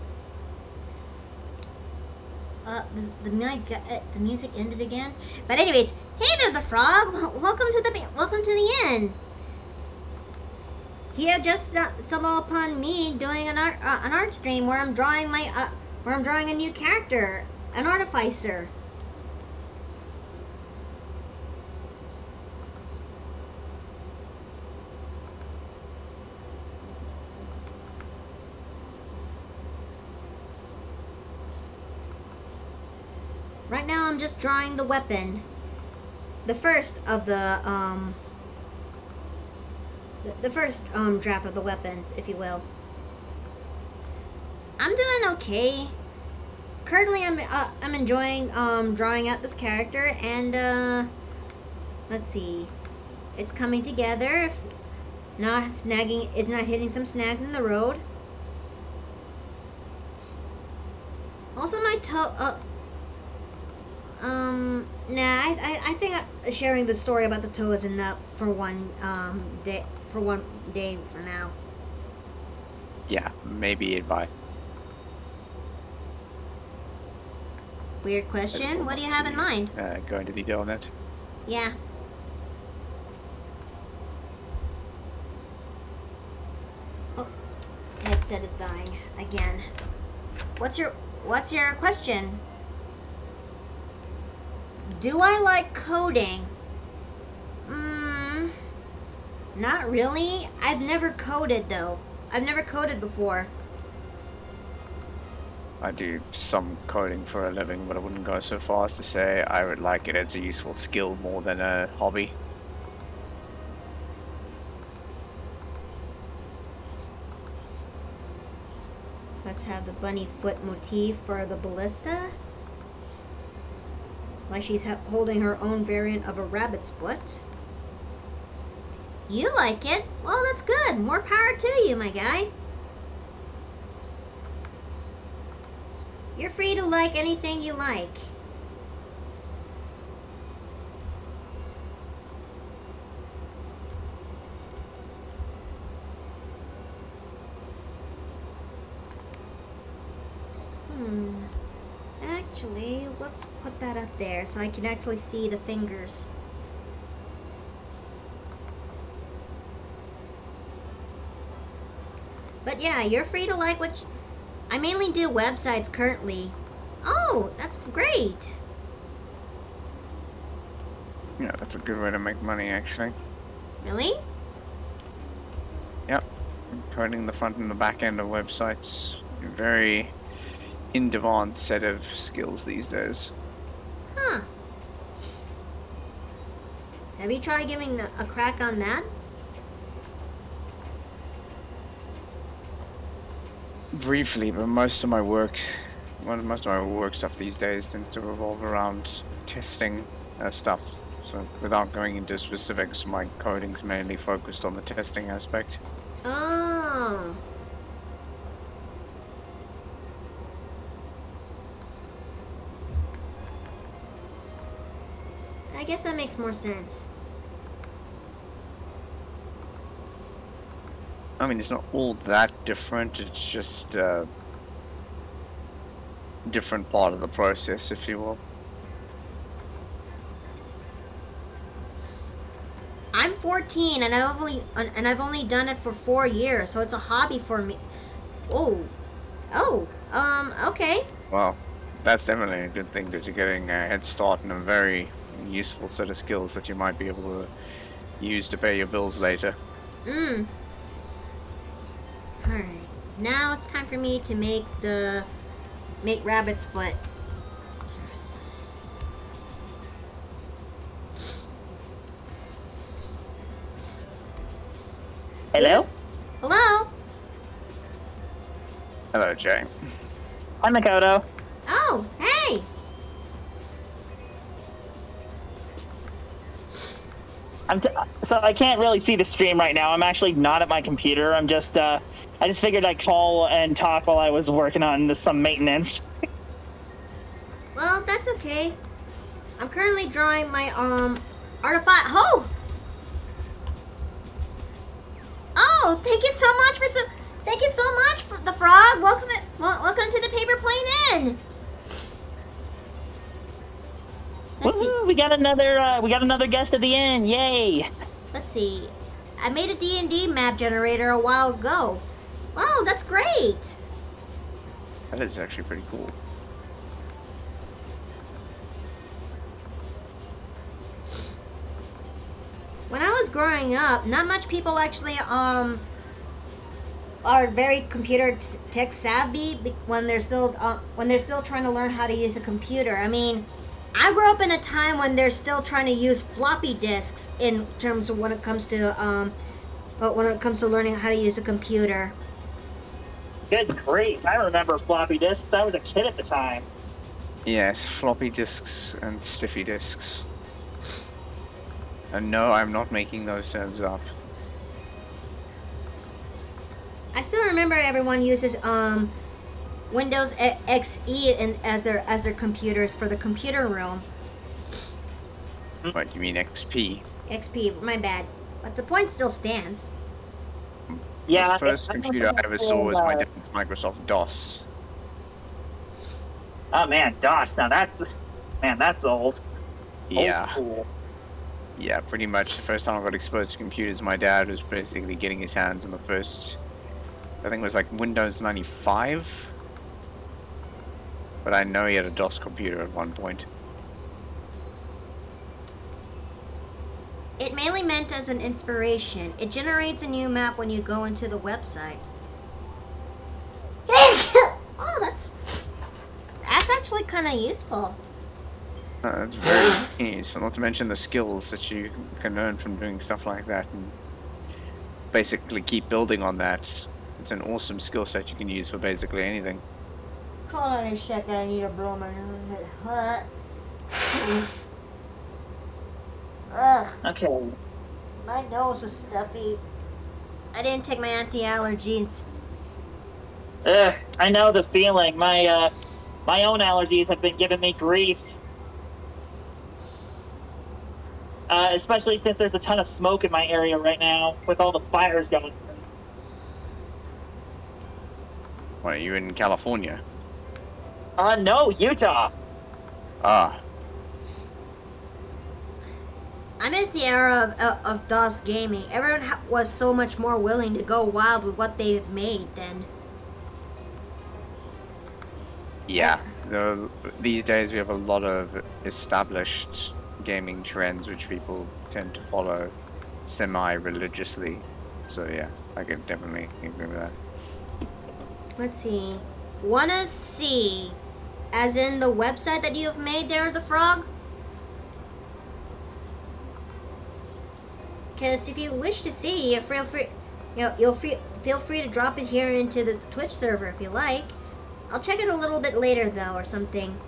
uh, the, the, uh, the music ended again. But anyways, hey there, the frog. Welcome to the welcome to the inn. You have just stumbled upon me doing an art uh, an art stream where I'm drawing my uh, where I'm drawing a new character, an artificer. Right now I'm just drawing the weapon. The first of the, um... The, first, um, draft of the weapons, if you will. I'm doing okay. Currently, I'm, uh, I'm enjoying, um, drawing out this character, and, uh... Let's see. It's coming together. If not snagging, it's not hitting some snags in the road. Also, my toe, uh, um, nah, I, I, I think sharing the story about the toe is enough for one, um, day, for one day for now. Yeah, maybe invite. Weird question. What do you have in mind? Uh, go into detail on that. Yeah. Oh, headset is dying again. What's your What's your question? Do I like coding? Mmm. Not really. I've never coded though. I've never coded before. I do some coding for a living, but I wouldn't go so far as to say I would like it as a useful skill more than a hobby. Let's have the bunny foot motif for the ballista. Like she's holding her own variant of a rabbit's foot. You like it? Well, that's good. More power to you, my guy. You're free to like anything you like. Hmm. Actually, let's put that up there so I can actually see the fingers. But yeah, you're free to like what... I mainly do websites currently. Oh, that's great. Yeah, that's a good way to make money, actually. Really? Yep. Coding the front and the back end of websites. Very in-demand set of skills these days. Huh. Have you tried giving a crack on that? Briefly, but most of my work, well, most of my work stuff these days tends to revolve around testing uh, stuff. So without going into specifics, my coding's mainly focused on the testing aspect. Oh. Guess that makes more sense. I mean, it's not all that different. It's just a different part of the process, if you will. I'm 14 and I've only and I've only done it for four years, so it's a hobby for me. Oh, oh, um, okay. Well, that's definitely a good thing that you're getting a head start in a very useful set of skills that you might be able to use to pay your bills later. Mm. Alright. Now it's time for me to make the make rabbit's foot. Hello? Hello? Hello, Jay. I'm Mikoto. Oh, hey! I'm t- so I can't really see the stream right now. I'm actually not at my computer. I'm just uh, I just figured I'd call and talk while I was working on this, some maintenance. Well, that's okay. I'm currently drawing my um artifact. Oh! Oh, thank you so much for so. Thank you so much for the frog. Welcome, welcome to the Paper Plane Inn. Woo, we got another uh, we got another guest at the end. Yay! Let's see. I made a D&D map generator a while ago. Wow, that's great. That is actually pretty cool. When I was growing up, not much people actually um are very computer t- tech savvy when they're still uh, when they're still trying to learn how to use a computer. I mean, I grew up in a time when they're still trying to use floppy disks in terms of when it comes to um but when it comes to learning how to use a computer. Good grief! I remember floppy disks. I was a kid at the time. Yes, floppy disks and stiffy disks. And no, I'm not making those terms up. I still remember everyone uses um Windows E- XE in, as their as their computers for the computer room. What, you mean XP? XP, my bad. But the point still stands. Yeah. the first computer I ever saw was my dad's Microsoft DOS. Oh man, DOS. Now that's man, that's old. Yeah. Old. Yeah, pretty much. The first time I got exposed to computers, my dad was basically getting his hands on the first, I think it was like Windows 95. But I know he had a DOS computer at one point. It mainly meant as an inspiration. It generates a new map when you go into the website. oh, that's that's actually kind of useful. Uh, that's very useful, not to mention the skills that you can learn from doing stuff like that and basically keep building on that. It's an awesome skill set you can use for basically anything. Hold on a second, I need to blow my nose. It hurts. Ugh, Okay. my nose is stuffy. I didn't take my anti-allergens. Ugh, I know the feeling. My uh, my own allergies have been giving me grief. Uh, especially since there's a ton of smoke in my area right now with all the fires going. What, are you in California? Uh, no, Utah. Ah, I miss the era of, of, of DOS gaming. Everyone ha- was so much more willing to go wild with what they've made then. Yeah, the, these days we have a lot of established gaming trends which people tend to follow semi-religiously. So yeah, I can definitely agree with that. Let's see. Wanna see, as in the website that you have made there, the frog? Because if you wish to see, you feel free, you know, you'll free, feel free to drop it here into the Twitch server if you like. I'll check it a little bit later though, or something.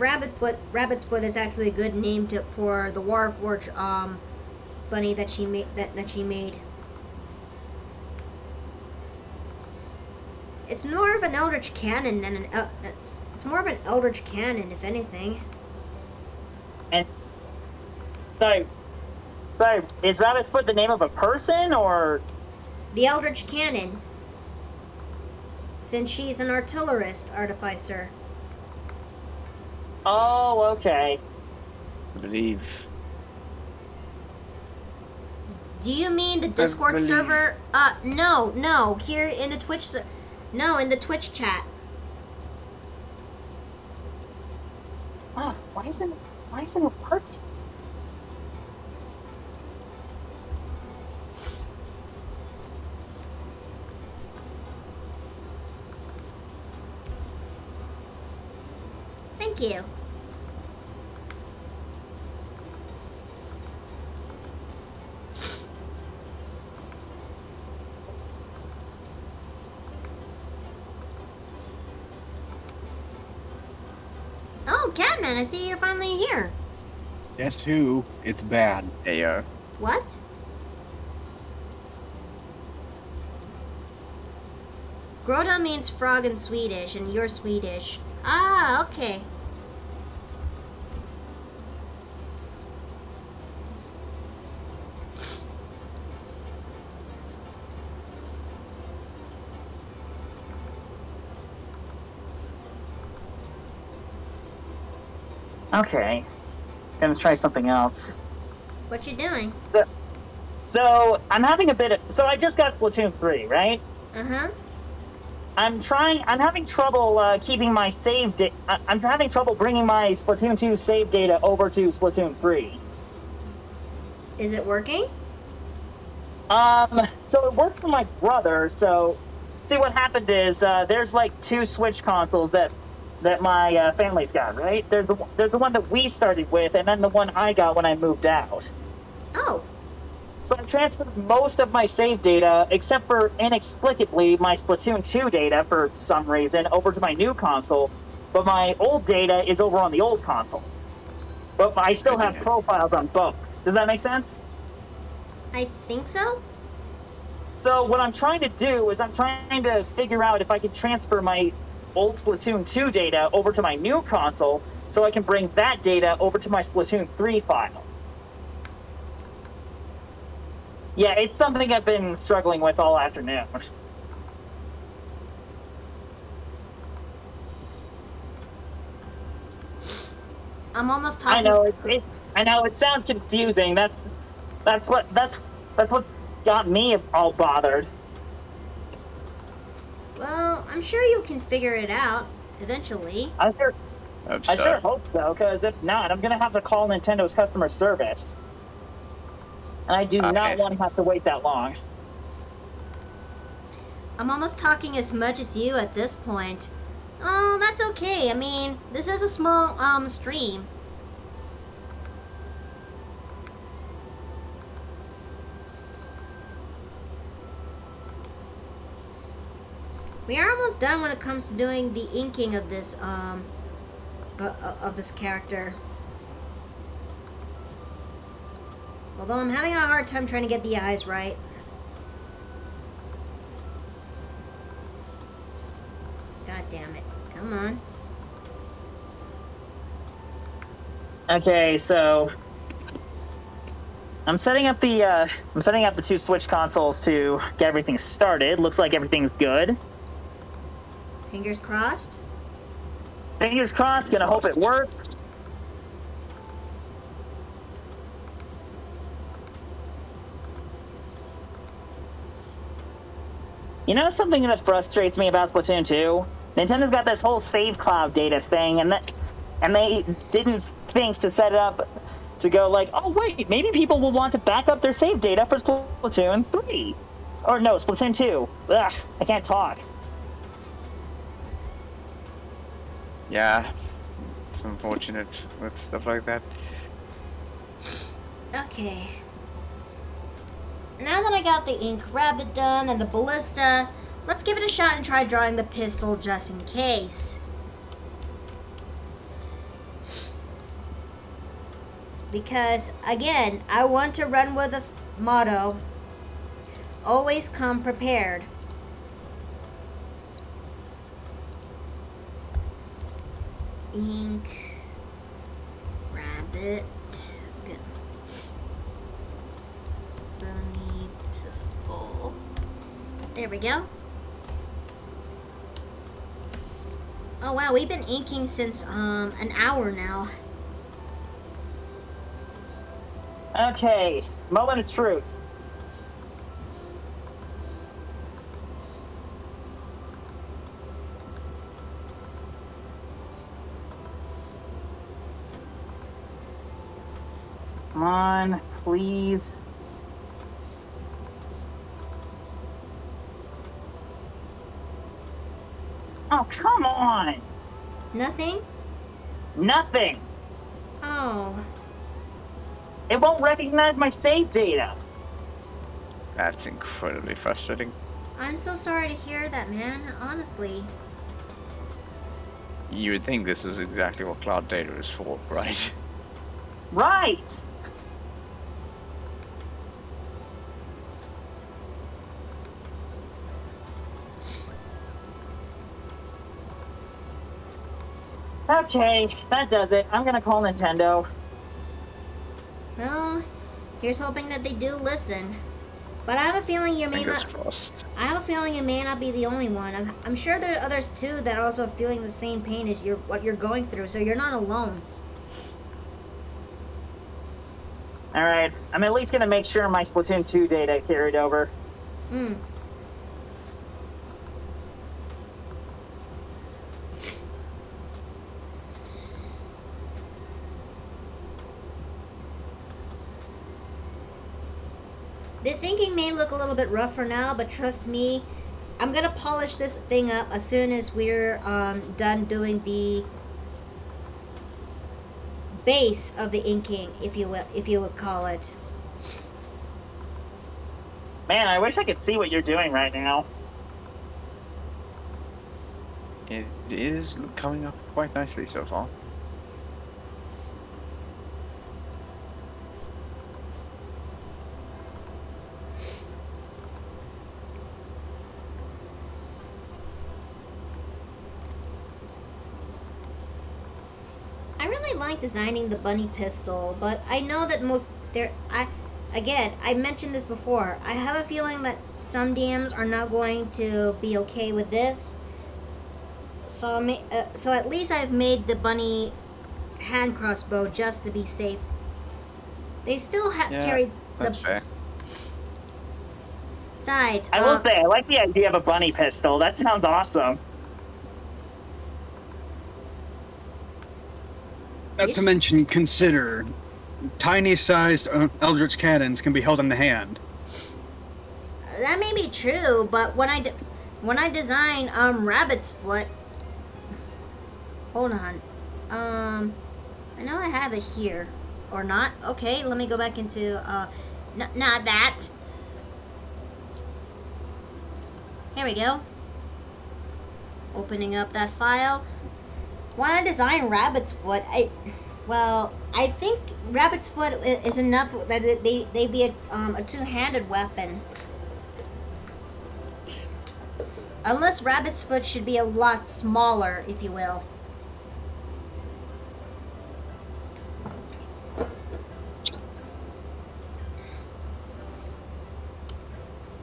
Rabbit Foot. Rabbit's Foot is actually a good name to, for the Warforged um, bunny that she made. That, that she made. It's more of an Eldritch Cannon than an. Uh, uh, it's more of an Eldritch Cannon, if anything. And sorry, sorry, is Rabbit's Foot the name of a person or? The Eldritch Cannon. Since she's an artillerist artificer. Oh, okay. I believe. Do you mean the Discord server? Uh, no, no. Here in the Twitch, no, in the Twitch chat. Oh, why isn't why isn't it working? Thank you. Oh, Catman, I see you're finally here. Guess who? It's bad. Ayo. What? Groda means frog in Swedish, and you're Swedish. Ah, okay. Okay, gonna try something else. What you doing? So I'm having a bit of. So I just got Splatoon three, right? Uh huh. I'm trying. I'm having trouble uh, keeping my save. Da- I- I'm having trouble bringing my Splatoon 2 save data over to Splatoon 3. Is it working? Um. So it worked for my brother. So, see what happened is uh, there's like two Switch consoles that that my uh, family's got, right? There's the there's the one that we started with, and then the one I got when I moved out. Oh, So I transferred most of my save data, except for inexplicably my Splatoon 2 data for some reason, over to my new console. But my old data is over on the old console. But I still have profiles on both. Does that make sense? I think so. So what I'm trying to do is I'm trying to figure out if I can transfer my old Splatoon 2 data over to my new console, so I can bring that data over to my Splatoon 3 file. Yeah, it's something I've been struggling with all afternoon. I'm almost I know it's, it's I know it sounds confusing. That's that's what that's that's what's got me all bothered. Well, I'm sure you can figure it out eventually. I sure Hope I sure hope so, because if not, I'm gonna have to call Nintendo's customer service. And I do Okay, not so- want to have to wait that long. I'm almost talking as much as you at this point. Oh, that's okay. I mean, this is a small um stream. We are almost done when it comes to doing the inking of this um uh, uh, of this character. Although I'm having a hard time trying to get the eyes right. God damn it. Come on. Okay, so I'm setting up the uh, I'm setting up the two Switch consoles to get everything started. Looks like everything's good. Fingers crossed. Fingers crossed. Gonna hope it works. You know something that frustrates me about Splatoon 2? Nintendo's got this whole save cloud data thing, and that, and they didn't think to set it up to go like, oh wait, maybe people will want to back up their save data for Splatoon 3, or no, Splatoon 2. Ugh, I can't talk. Yeah, it's unfortunate with stuff like that. Okay. Now that I got the ink rabbit done and the ballista, let's give it a shot and try drawing the pistol just in case. because again, I want to run with a motto always come prepared. Ink, rabbit, bunny pistol. There we go. Oh wow, we've been inking since um an hour now. Okay, moment of truth. Come on, please. Oh, come on! Nothing? Nothing! Oh. It won't recognize my save data. That's incredibly frustrating. I'm so sorry to hear that, man. Honestly. You would think this is exactly what cloud data is for, right? Right! Okay, that does it. I'm gonna call Nintendo. Well, here's hoping that they do listen. But I have a feeling you may Fingers not. crossed. I have a feeling you may not be the only one. I'm, I'm sure there are others too that are also feeling the same pain as you're what you're going through. So you're not alone. Alright, I'm at least gonna make sure my Splatoon 2 data carried over. Hmm. This inking may look a little bit rough for now, but trust me, I'm gonna polish this thing up as soon as we're um, done doing the base of the inking, if you will, if you would call it. Man, I wish I could see what you're doing right now. It is coming up quite nicely so far. I really like designing the bunny pistol, but I know that most there I again, I mentioned this before. I have a feeling that some DMs are not going to be okay with this. So I ma- uh, so at least I've made the bunny hand crossbow just to be safe. They still ha- Yeah, carry the That's fair. sides. I will uh, say, I like the idea of a bunny pistol. That sounds awesome. Not to mention, consider tiny sized uh, Eldritch cannons can be held in the hand. That may be true, but when I when I design um rabbit's foot, hold on, um, I know I have it here or not. Okay, let me go back into uh, not that. Here we go. Opening up that file. When I design rabbit's foot, I well, I think rabbit's foot is enough that it, they they be a, um, a two-handed weapon. Unless rabbit's foot should be a lot smaller, if you will.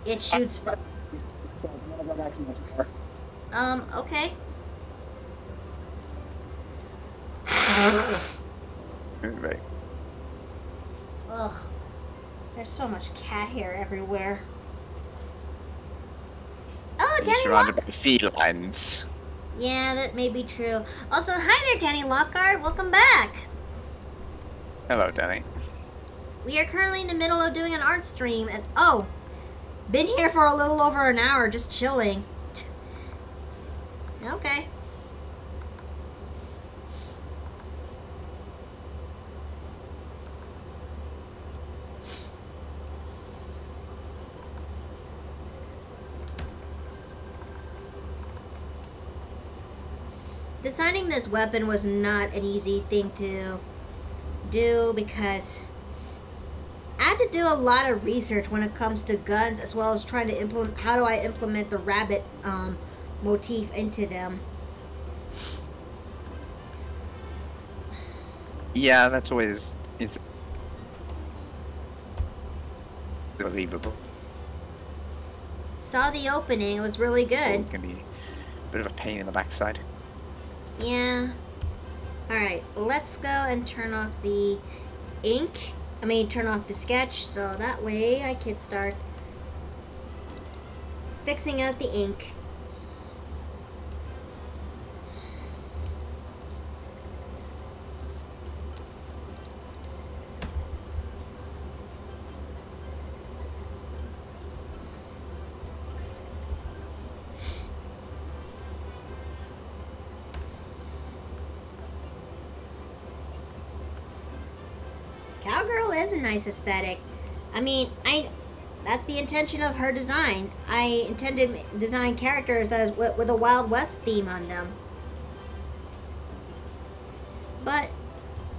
It shoots. Um. Okay. Right. Ugh. There's so much cat hair everywhere. Oh, Danny surrounded Lock. by felines. Yeah, that may be true. Also, hi there, Danny Lockhart. Welcome back. Hello, Danny. We are currently in the middle of doing an art stream, and oh, been here for a little over an hour, just chilling. okay. Designing this weapon was not an easy thing to do because I had to do a lot of research when it comes to guns, as well as trying to implement how do I implement the rabbit um, motif into them. Yeah, that's always is believable. Saw the opening; it was really good. It can be a bit of a pain in the backside. Yeah. Alright, let's go and turn off the ink. I mean, turn off the sketch, so that way I can start fixing out the ink. Nice aesthetic. I mean, I that's the intention of her design. I intended design characters with, a Wild West theme on them. But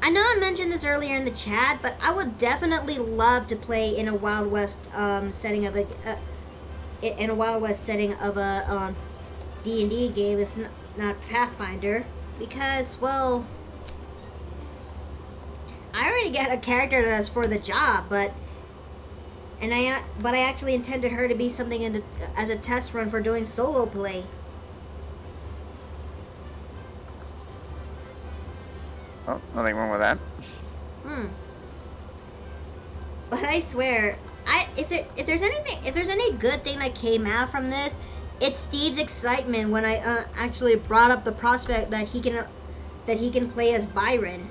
I know I mentioned this earlier in the chat, but I would definitely love to play in a Wild West um, setting of a uh, in a Wild West setting of a um, D&D game, if not Pathfinder, because well, I already got a character that's for the job, but and I but I actually intended her to be something in the, as a test run for doing solo play. Oh, nothing wrong with that. Hmm. But I swear, I if there if there's anything if there's any good thing that came out from this, it's Steve's excitement when I uh, actually brought up the prospect that he can uh, that he can play as Byron.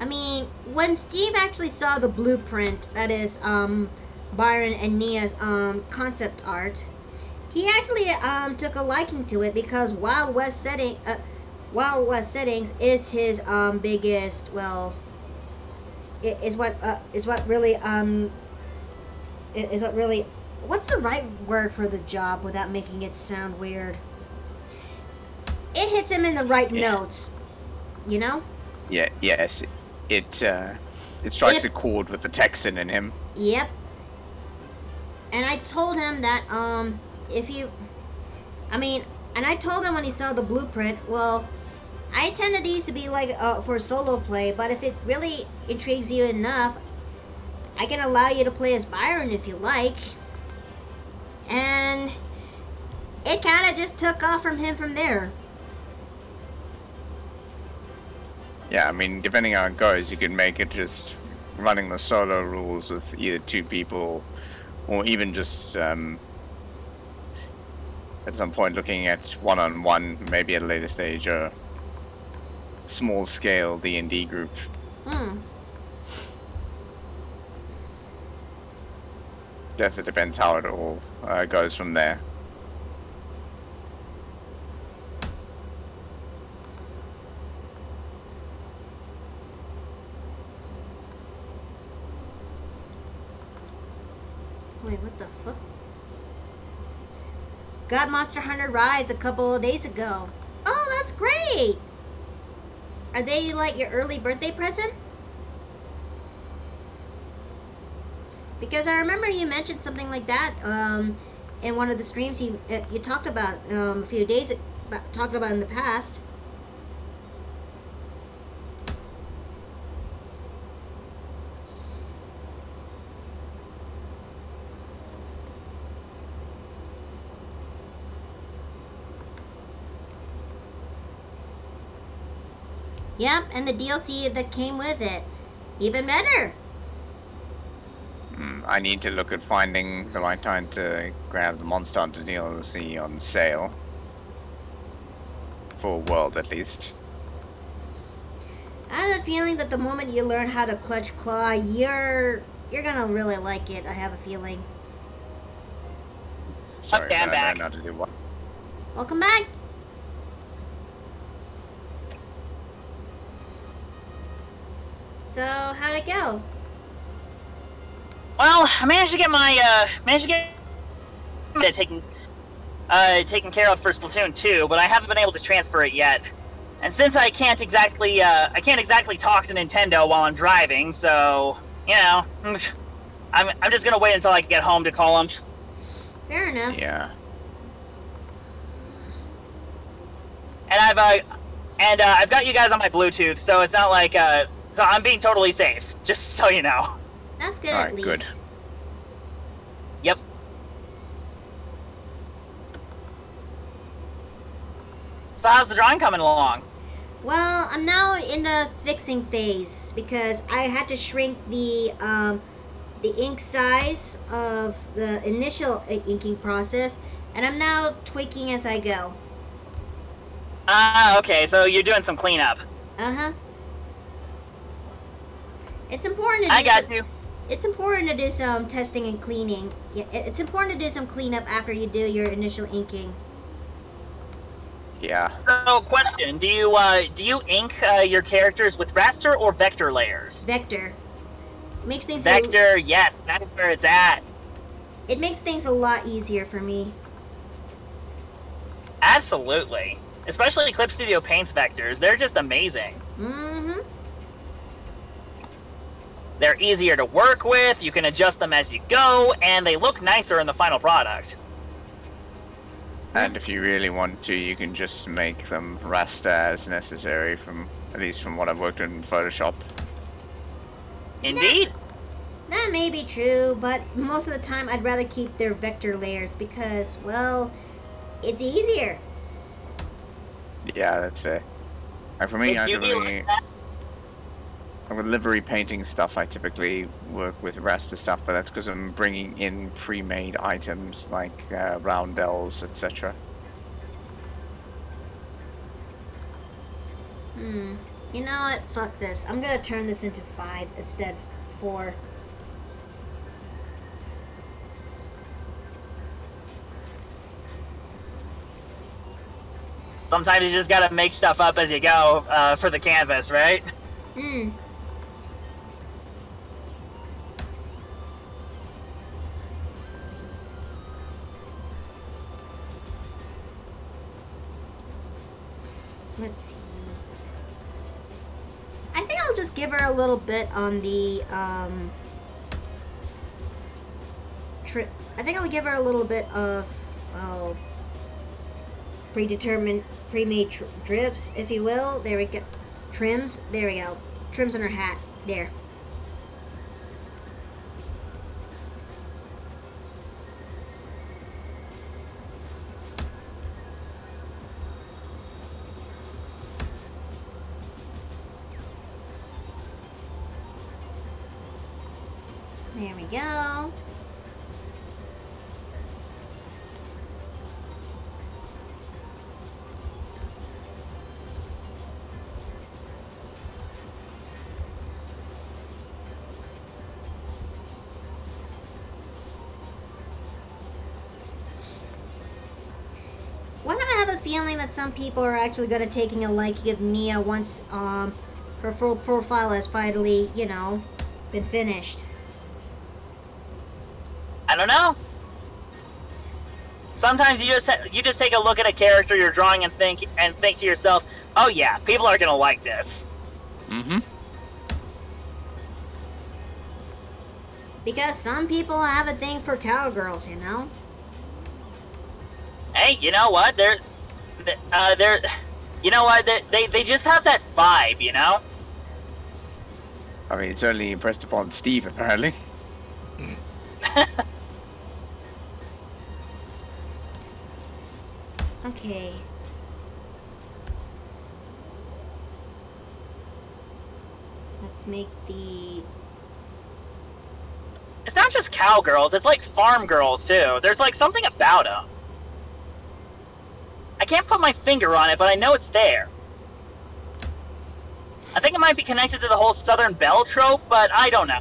I mean, when Steve actually saw the blueprint, that is, um, Byron and Nia's, um, concept art, he actually, um, took a liking to it because Wild West setting, uh, Wild West settings is his, um, biggest, well, i- is what, uh, is what really, um, is what really, what's the right word for the job without making it sound weird? It hits him in the right Yeah. notes, you know? Yeah, yes. It uh it strikes It- a chord with the Texan in him. Yep. And I told him that um if you I mean, and I told him when he saw the blueprint, well, I intended these to be like uh, for solo play, but if it really intrigues you enough, I can allow you to play as Byron if you like. And it kind of just took off from him from there. Yeah, I mean, depending how it goes, you could make it just running the solo rules with either two people, or even just um, at some point looking at one-on-one, maybe at a later stage, a small-scale D and D group. Hmm. Guess it depends how it all uh, goes from there. Wait, what the fuck? Got Monster Hunter Rise a couple of days ago. Oh, that's great! Are they like your early birthday present? Because I remember you mentioned something like that um, in one of the streams you uh, you talked about um, a few days talked about in the past. Yep, and the DLC that came with it. Even better. Mm, I need to look at finding the right time to grab the Monster Hunter DLC on sale. For a world, at least. I have a feeling that the moment you learn how to clutch claw, you're you're gonna really like it. I have a feeling. Sorry, Okay, I'm back. don't know how to do what. Welcome back. So how'd it go? Well, I managed to get my uh managed to get it taken uh taken care of for Splatoon 2, but I haven't been able to transfer it yet. and since I can't exactly, uh, I can't exactly talk to Nintendo while I'm driving, so you know, I'm, I'm just gonna wait until I get home to call them. Fair enough. Yeah. And I've, uh, and uh, I've got you guys on my Bluetooth, so it's not like, uh, so I'm being totally safe. Just so you know. That's good Alright, at least. good. Yep. So how's the drawing coming along? Well, I'm now in the fixing phase because I had to shrink the um, the ink size of the initial inking process, and I'm now tweaking as I go. Ah, okay, so you're doing some cleanup. Uh huh. It's important. To I do got some- you. It's important to do some testing and cleaning. Yeah, it's important to do some cleanup after you do your initial inking. Yeah. So, question: Do you uh, do you ink uh, your characters with raster or vector layers? Vector makes things a- Vector, yes, that's where it's at. it makes things a lot easier for me. Absolutely. Especially Clip Studio Paint's vectors. They're just amazing. Mm-hmm. They're easier to work with, you can adjust them as you go, and they look nicer in the final product. And if you really want to, you can just make them raster as necessary. From at least from what I've worked in Photoshop. Indeed. That may be true, but most of the time I'd rather keep their vector layers because, well, it's easier. Yeah, that's fair. And for me, They I do be typically, like that. With livery painting stuff, I typically work with raster stuff, but that's because I'm bringing in pre-made items like uh, roundels, etc. Hmm. You know what? Fuck this. I'm gonna turn this into five instead of four. Sometimes you just gotta make stuff up as you go uh, for the canvas, right? Hmm. Give her a little bit on the um. I think I'll give her a little bit of oh predetermined pre-made drifts, if you will. There we go. Trims. There we go. Trims on her hat. There. We go. Why I have a feeling that some people are actually going to taking a liking of Nia once um her full profile has finally, you know, been finished? I don't know. Sometimes you just you just take a look at a character you're drawing and think and think to yourself, "Oh yeah, people are gonna like this." Mm-hmm. Because some people have a thing for cowgirls, you know? Hey, you know what? They're, uh, they're, you know what? They, they they just have that vibe, you know. I mean, it's only impressed upon Steve apparently. Okay. Let's make the It's not just cowgirls; it's like farm girls too. There's like something about them. I can't put my finger on it, but I know it's there. I think it might be connected to the whole Southern Belle trope, but I don't know.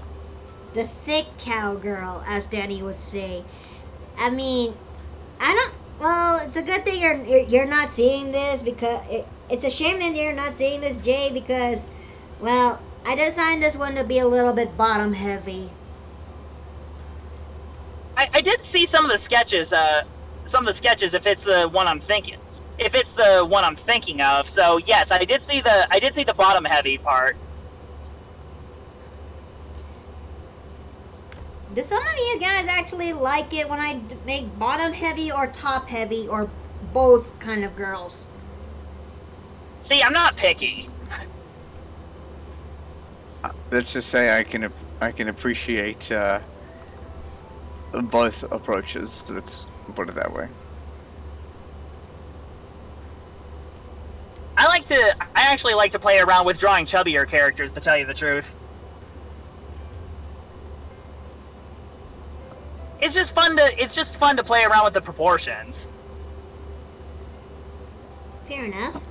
the thick cowgirl, as Danny would say. I mean, I don't. Well, it's a good thing you're you're, you're not seeing this because it, it's a shame that you're not seeing this, Jay, because, well, I designed this one to be a little bit bottom heavy. I, I did see some of the sketches. Uh, some of the sketches, if it's the one I'm thinking. if it's the one I'm thinking of. So yes, I did see the I did see the bottom heavy part. Do some of you guys actually like it when I make bottom heavy or top heavy or both kind of girls? See, I'm not picky. Uh, Let's just say I can I can appreciate uh, both approaches. Let's put it that way. I like to I actually like to play around with drawing chubbier characters to tell you the truth. It's just fun to it's just fun to play around with the proportions. Fair enough.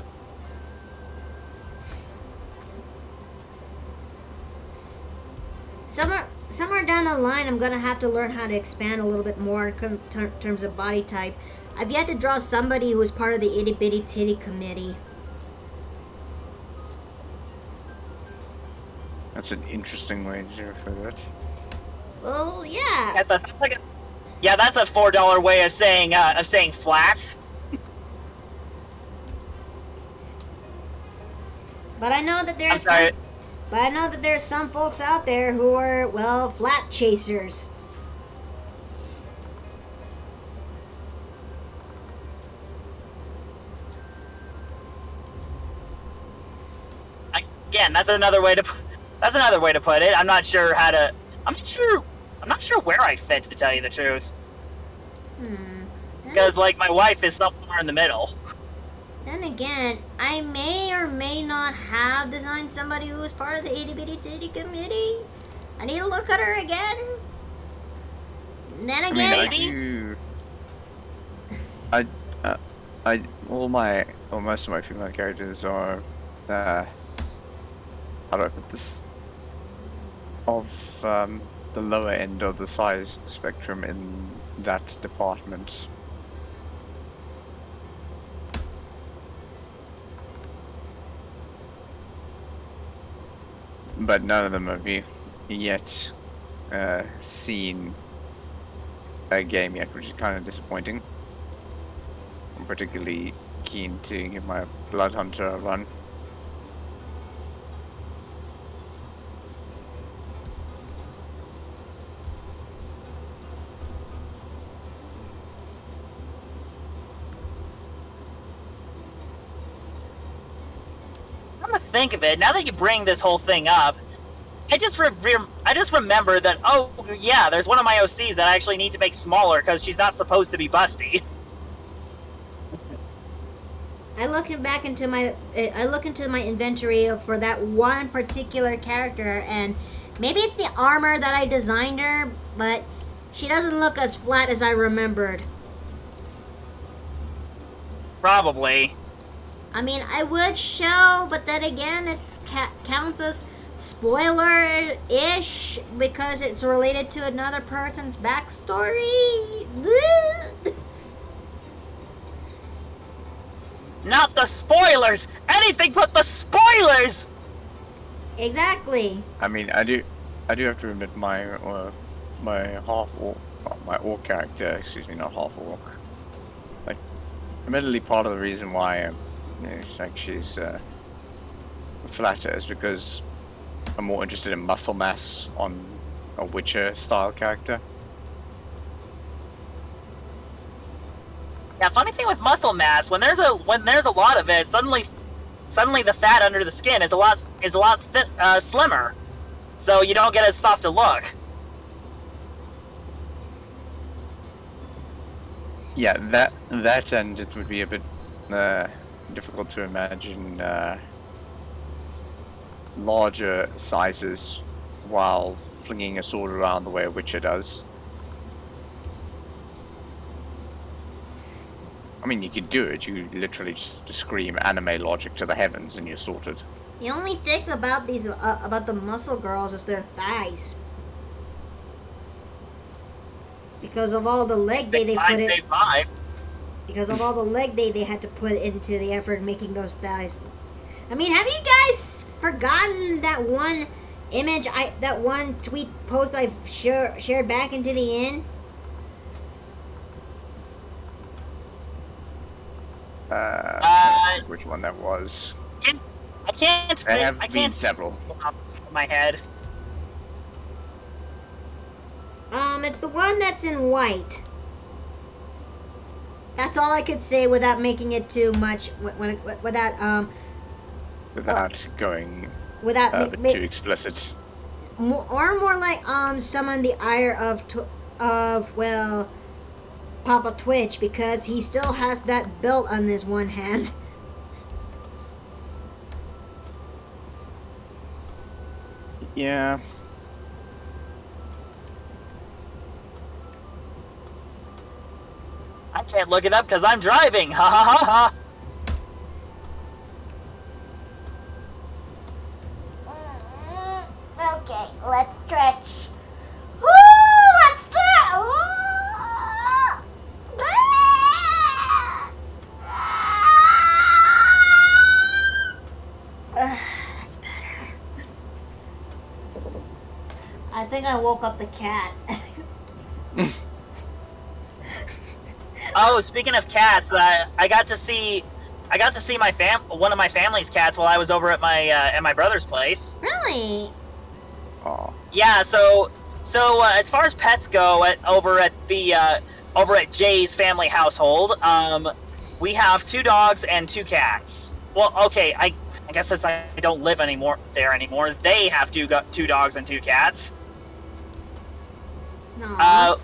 Somewhere, somewhere down the line, I'm gonna have to learn how to expand a little bit more in terms of body type. I've yet to draw somebody who is part of the itty bitty titty committee. That's an interesting way to refer to it. Well, yeah. That's, a, that's like a, yeah, that's a four dollar way of saying uh, of saying flat. But I know that there's some, but I know that there's some folks out there who are well flat chasers. Again, that's another way to that's another way to put it. I'm not sure how to. I'm not sure. I'm not sure where I fit to tell you the truth. Hmm. Because like my wife is somewhere in the middle. Then again, I may or may not have designed somebody who was part of the itty bitty titty committee. I need to look at her again. Then I mean, again, I do. I, uh, I, all my, or most of my female characters are, uh, I do I put this? Of um, the lower end of the size spectrum in that department. But none of them have yet uh, seen a game yet, which is kind of disappointing. I'm particularly keen to give my Blood Hunter a run. Think of it, now that you bring this whole thing up, I just re- I just remember that oh yeah, there's one of my OCs that I actually need to make smaller because she's not supposed to be busty. I look back into my I look into my inventory for that one particular character, and maybe it's the armor that I designed her, but she doesn't look as flat as I remembered. Probably. I mean, I would show, but then again, it's ca- counts as spoiler-ish because it's related to another person's backstory. Not the spoilers! Anything but the spoilers! exactly. I mean, I do, I do have to admit my, uh, my half orc, well, my orc character, excuse me, not half orc. Like, admittedly, part of the reason why um, you know, like she's uh, flatter is because I'm more interested in muscle mass on a Witcher style character. Yeah, funny thing with muscle mass, when there's a when there's a lot of it, suddenly suddenly the fat under the skin is a lot is a lot thi- uh, slimmer, so you don't get as soft a look. Yeah, that that and it would be a bit uh, difficult to imagine uh, larger sizes while flinging a sword around the way a Witcher does. I mean, you could do it. You literally just scream anime logic to the heavens, and you're sorted. The only thing about these uh, about the muscle girls is their thighs. Because of all the leg day they Big five, put in, big five. Because of all the leg day they had to put into the effort making those thighs. I mean, have you guys forgotten that one image I that one tweet post I share, shared back into the inn? Uh, Uh, which one that was? I can't. There fit- have I can't. several. off my head. Um, it's the one that's in white. That's all I could say without making it too much. When, wi- without um, Without going without a ma- ma- too explicit. mo- or more like um, summon the ire of tw- of well, Papa Twitch because he still has that belt on his one hand. Yeah. I can't look it up because I'm driving. Ha ha ha ha. Mm-hmm. Okay, let's stretch. Let's stretch. Ah. That's better. I think I woke up the cat. Oh, speaking of cats, uh, I got to see, I got to see my fam, one of my family's cats while I was over at my uh, at my brother's place. really? Aw. Yeah, so so uh, as far as pets go, at over at the uh, over at Jay's family household, um, we have two dogs and two cats. Well, okay, I I guess since I don't live anymore there anymore, they have two go- two dogs and two cats. No. Uh,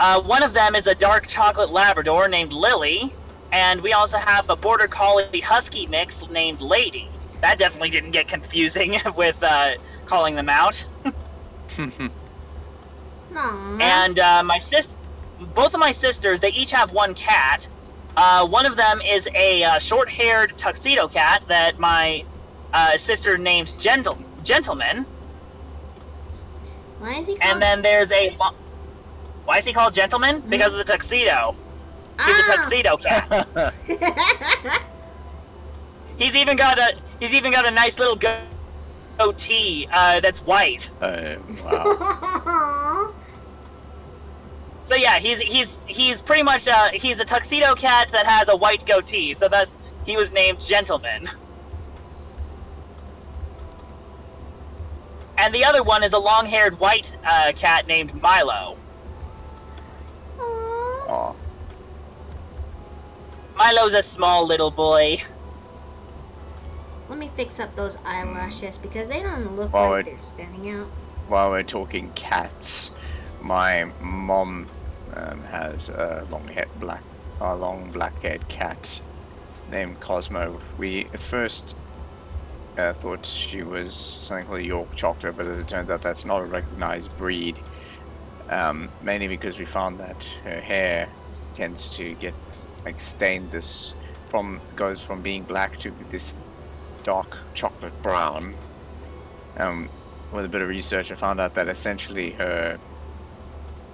uh, one of them is a dark chocolate Labrador named Lily, and we also have a Border Collie Husky mix named Lady. That definitely didn't get confusing with uh, calling them out. And uh, my sis, both of my sisters, they each have one cat. Uh, one of them is a uh, short-haired tuxedo cat that my uh, sister named Gentle Gentleman, Why is he? and then there's a. lo- Why is he called Gentleman? Because of the tuxedo. He's a Ah! tuxedo cat. He's even got a he's even got a nice little go- goatee uh, that's white. Uh, wow. So yeah, he's he's he's pretty much uh, he's a tuxedo cat that has a white goatee. So thus he was named Gentleman. And the other one is a long-haired white uh, cat named Milo. Aw. Aw. Milo's a small little boy. Let me fix up those eyelashes because they don't look Well, like they're standing out. While we're talking cats, my mom um, has a long haired black, a long black-haired cat named Cosmo. We at first uh, thought she was something called a York Chocolate, but as it turns out, that's not a recognized breed. Um, mainly because we found that her hair tends to get like stained. This from goes from being black to this dark chocolate brown. Um, with a bit of research, I found out that essentially her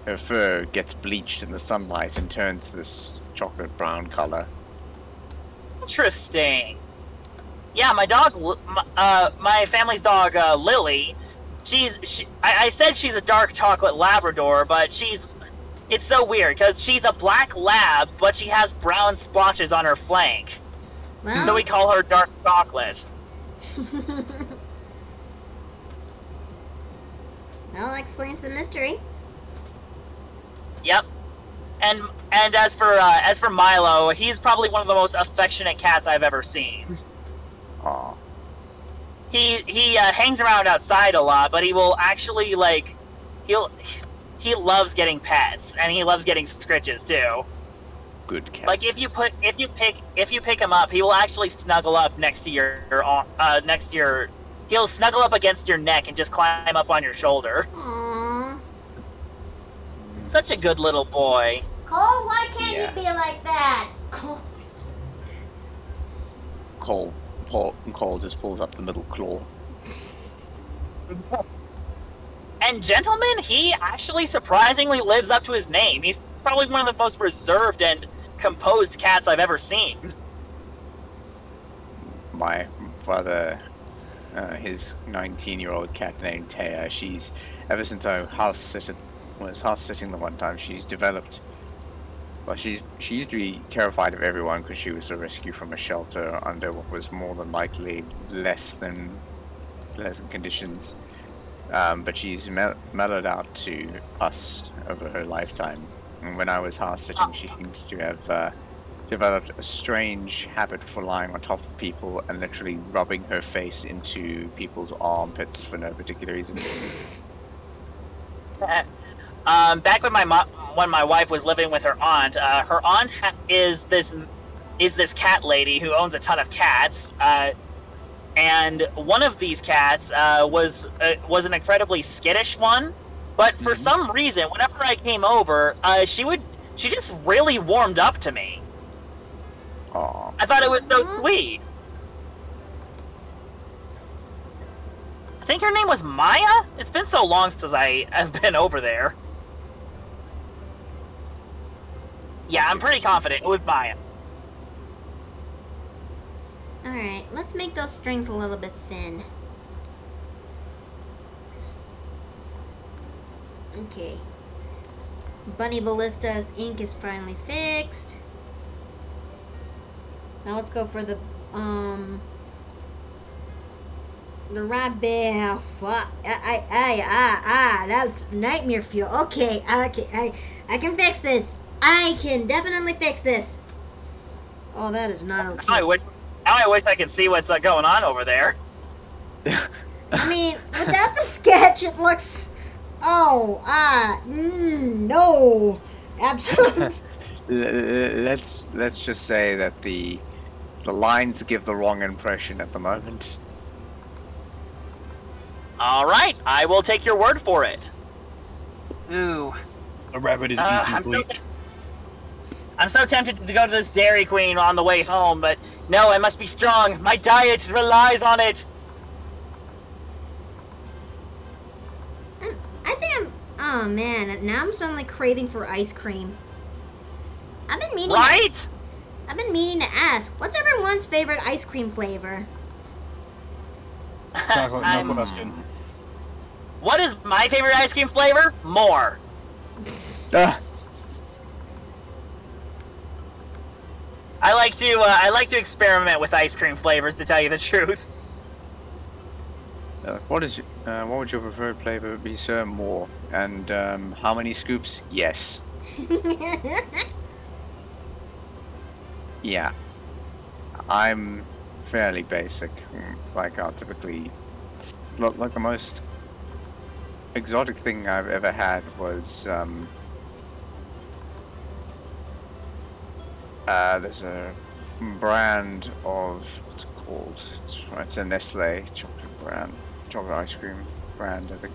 her fur gets bleached in the sunlight and turns this chocolate brown color. Interesting. Yeah, my dog, my, uh, my family's dog, uh, Lily. She's, she, I, I said she's a dark chocolate Labrador, but she's, it's so weird because she's a black lab, but she has brown splotches on her flank. Well, So we call her dark chocolate. well, that explains the mystery. Yep. And and as for uh, as for Milo, he's probably one of the most affectionate cats I've ever seen. Aw. He he uh, hangs around outside a lot, but he will actually like he'll he loves getting pets and he loves getting scritches too. Good cat. Like if you put if you pick if you pick him up, he will actually snuggle up next to your uh next to your he'll snuggle up against your neck and just climb up on your shoulder. Aww. Such a good little boy. Cole, why can't Yeah. you be like that? Cole. Cole, Paul, and Cole just pulls up the middle claw. And gentlemen, he actually surprisingly lives up to his name. He's probably one of the most reserved and composed cats I've ever seen. My brother, uh, his 19-year-old cat named Taya, she's ever since I house was house sitting the one time, she's developed Well, she she used to be terrified of everyone because she was a rescue from a shelter under what was more than likely less than pleasant conditions. Um, but she's mel- mellowed out to us over her lifetime. And when I was house sitting, she seems to have uh, developed a strange habit for lying on top of people and literally rubbing her face into people's armpits for no particular reason. um, back when my mo- when my wife was living with her aunt, uh, her aunt ha- is this is this cat lady who owns a ton of cats. Uh, and one of these cats uh, was uh, was an incredibly skittish one, but for Mhm. some reason, whenever I came over, uh, she would she just really warmed up to me. Aw. I thought it was so Aw. sweet. I think her name was Maya. It's been so long since I have been over there. Yeah, I'm pretty confident it buy it. Alright, let's make those strings a little bit thin. Okay. Bunny Ballista's ink is finally fixed. Now let's go for the, um... The rabbit. Fuck. I, I, I, ah, ah, that's nightmare fuel. Okay, okay, I, I can fix this. I can definitely fix this. Oh, that is not okay. Now I wish, now I wish I could see what's uh, going on over there. I mean, without the sketch, it looks. Oh, ah, mm, no, absolutely. L- l- let's let's just say that the the lines give the wrong impression at the moment. All right, I will take your word for it. Ooh, A rabbit is Uh, eating I'm bleach. I'm so tempted to go to this Dairy Queen on the way home, but no, I must be strong. My diet relies on it. I'm- I think I'm. Oh man, now I'm suddenly craving for ice cream. I've been meaning. Right? I've been meaning to ask, what's everyone's favorite ice cream flavor? Chocolate I'm- milk what is my favorite ice cream flavor? More. I like to uh, I like to experiment with ice cream flavors to tell you the truth. Uh, what is uh, what would your preferred flavor be, sir? More. And um, how many scoops? Yes. Yeah. I'm fairly basic. mm, Like I'll typically, look like the most exotic thing I've ever had was um. Uh, there's a brand of what's it called? It's, it's a Nestle chocolate brand, chocolate ice cream brand. I think.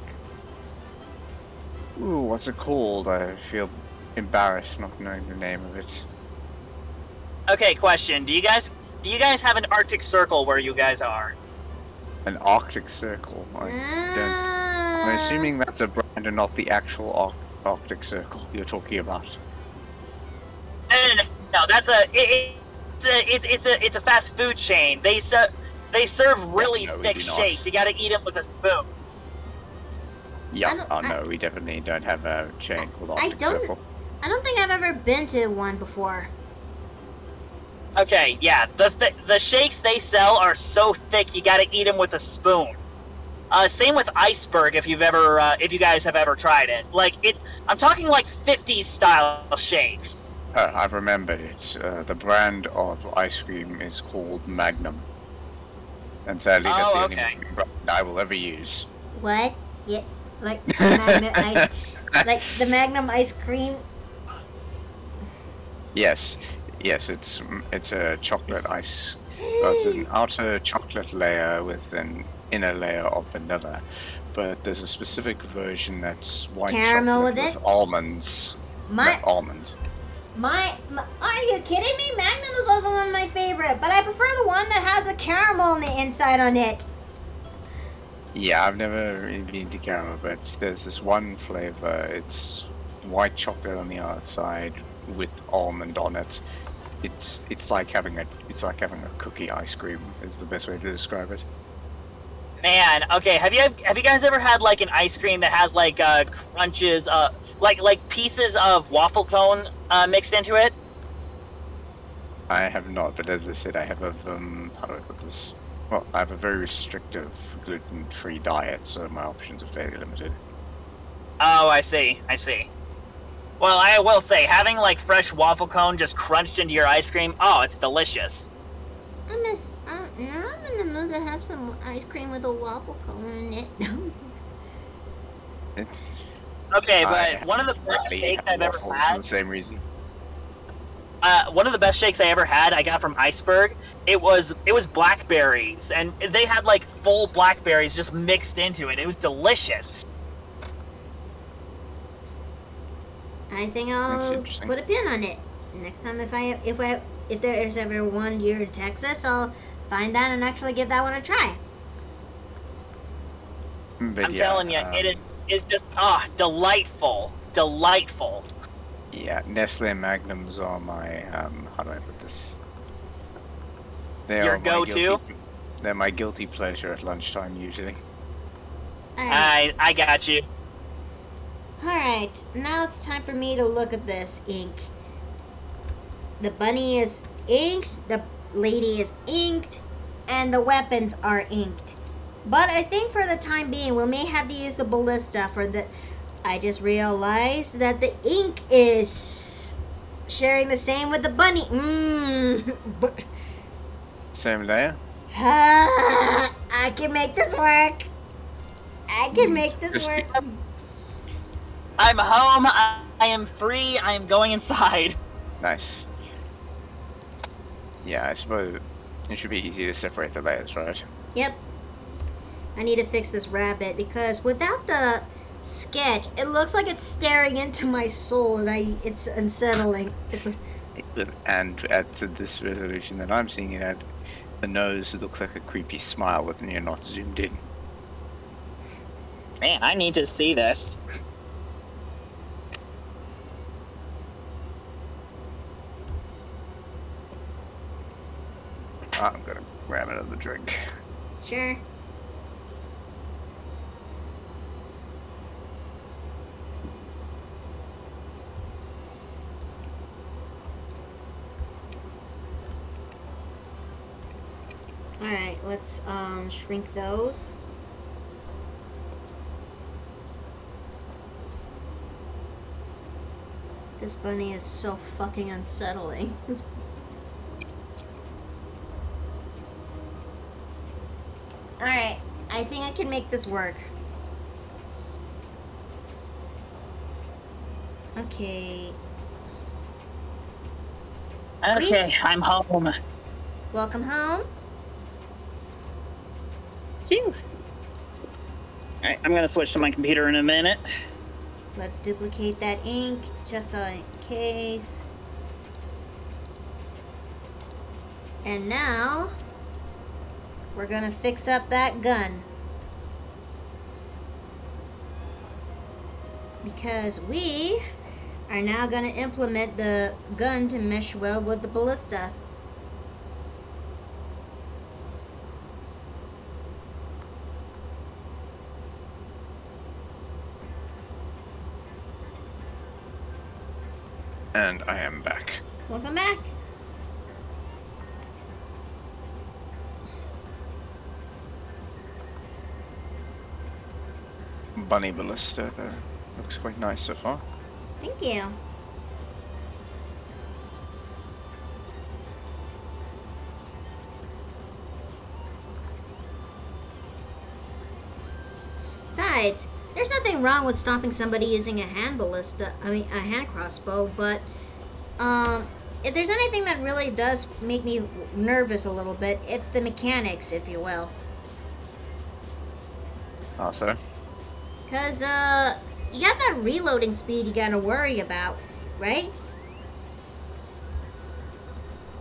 Ooh, what's it called? I feel embarrassed not knowing the name of it. Okay, question: Do you guys do you guys have an Arctic Circle where you guys are? An Arctic Circle. I don't. I'm assuming that's a brand and not the actual Arc- Arctic Circle you're talking about. No, no, no, no that's a it, it's a it, it's a it's a fast food chain. They ser- they serve really No, thick shakes. You got to eat them with a spoon. Yeah. don't- Oh I- no, we definitely don't have a chain called I don't- Circle. I don't think I've ever been to one before. Okay, yeah, the th- the shakes they sell are so thick you got to eat them with a spoon. Uh, same with iceberg if you've ever uh, if you guys have ever tried it. Like it, I'm talking like 50s style shakes. Uh, I remember it. Uh, the brand of ice cream is called Magnum. And sadly, that's Oh, the only okay. brand I will ever use. What? Yeah, like the Magnum ice, like the Magnum ice cream. Yes, yes, it's it's a chocolate ice. Well, it's an outer chocolate layer with an inner layer of vanilla, but there's a specific version that's white Caramel chocolate with it? almonds. My No, almond. My, my, are you kidding me? Magnum is also one of my favorite, but I prefer the one that has the caramel on the inside on it. Yeah, I've never really been to caramel, but there's this one flavor. It's white chocolate on the outside with almond on it. It's it's like having a it's like having a cookie ice cream is the best way to describe it. Man, okay. Have you have you guys ever had like an ice cream that has like uh, crunches, uh, like like pieces of waffle cone uh, mixed into it? I have not, but as I said, I have a um, how do I put this? Well, I have a very restrictive gluten-free diet, so my options are fairly limited. Oh, I see. I see. Well, I will say, having like fresh waffle cone just crunched into your ice cream, oh, it's delicious. I'm just, uh, now I'm in the mood to have some ice cream with a waffle cone in it. It, Okay, but I one of the best rarely shakes I've ever waffles for had. the same reason. uh, one of the best shakes I ever had, I got from Iceberg. It was it was blackberries, and they had like full blackberries just mixed into it. It was delicious. I think I'll put a pin on it. Next time, if I if I if there's ever one year in Texas, I'll find that and actually give that one a try. But I'm yeah, telling you, um, it is it's just ah delightful, delightful. Yeah, Nestle Magnums are my um. How do I put this? They Your are my go-to? guilty- They're my guilty pleasure at lunchtime usually. All right. I I got you. All right. Now it's time for me to look at this ink. The bunny is inked. The lady is inked, and the weapons are inked. But I think for the time being, we may have to use the ballista for the. I just realized that the ink is sharing the same with the bunny. Mmm. Same layer. I can make this work. I can mm, make this work. I'm home. I, I am free. I am going inside. Nice. Yeah, I suppose it should be easy to separate the layers, right? Yep. I need to fix this rabbit because without the sketch, it looks like it's staring into my soul, and I it's unsettling. It's a, And at this resolution that I'm seeing it at, the nose looks like a creepy smile when you're not zoomed in. Man, I need to see this. I'm gonna grab another drink. sure. All right, let's um shrink those. This bunny is so fucking unsettling. Alright, I think I can make this work. Okay, Okay, I'm home. welcome home. Phew. Alright, I'm gonna switch to my computer in a minute. Let's duplicate that ink just in case. And now we're gonna fix up that gun. Because we are now gonna implement the gun to mesh well with the ballista. And I am back. Welcome back. Bunny ballista uh, looks quite nice so far. Thank you. Besides, there's nothing wrong with stopping somebody using a hand ballista, I mean, a hand crossbow, but, um, if there's anything that really does make me nervous a little bit, it's the mechanics, if you will. Also, Because, uh, you got that reloading speed you gotta worry about, right?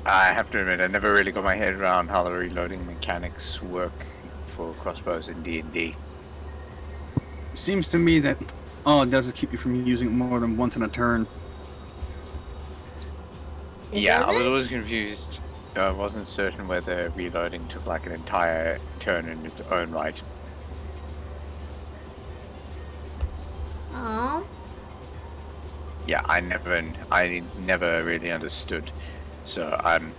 I have to admit, I never really got my head around how the reloading mechanics work for crossbows in D&D. Seems to me that all it does is keep you from using it more than once in a turn. It yeah, I was always confused. I wasn't certain whether reloading took like an entire turn in its own right. Oh, Yeah, I never, I never really understood, so I'm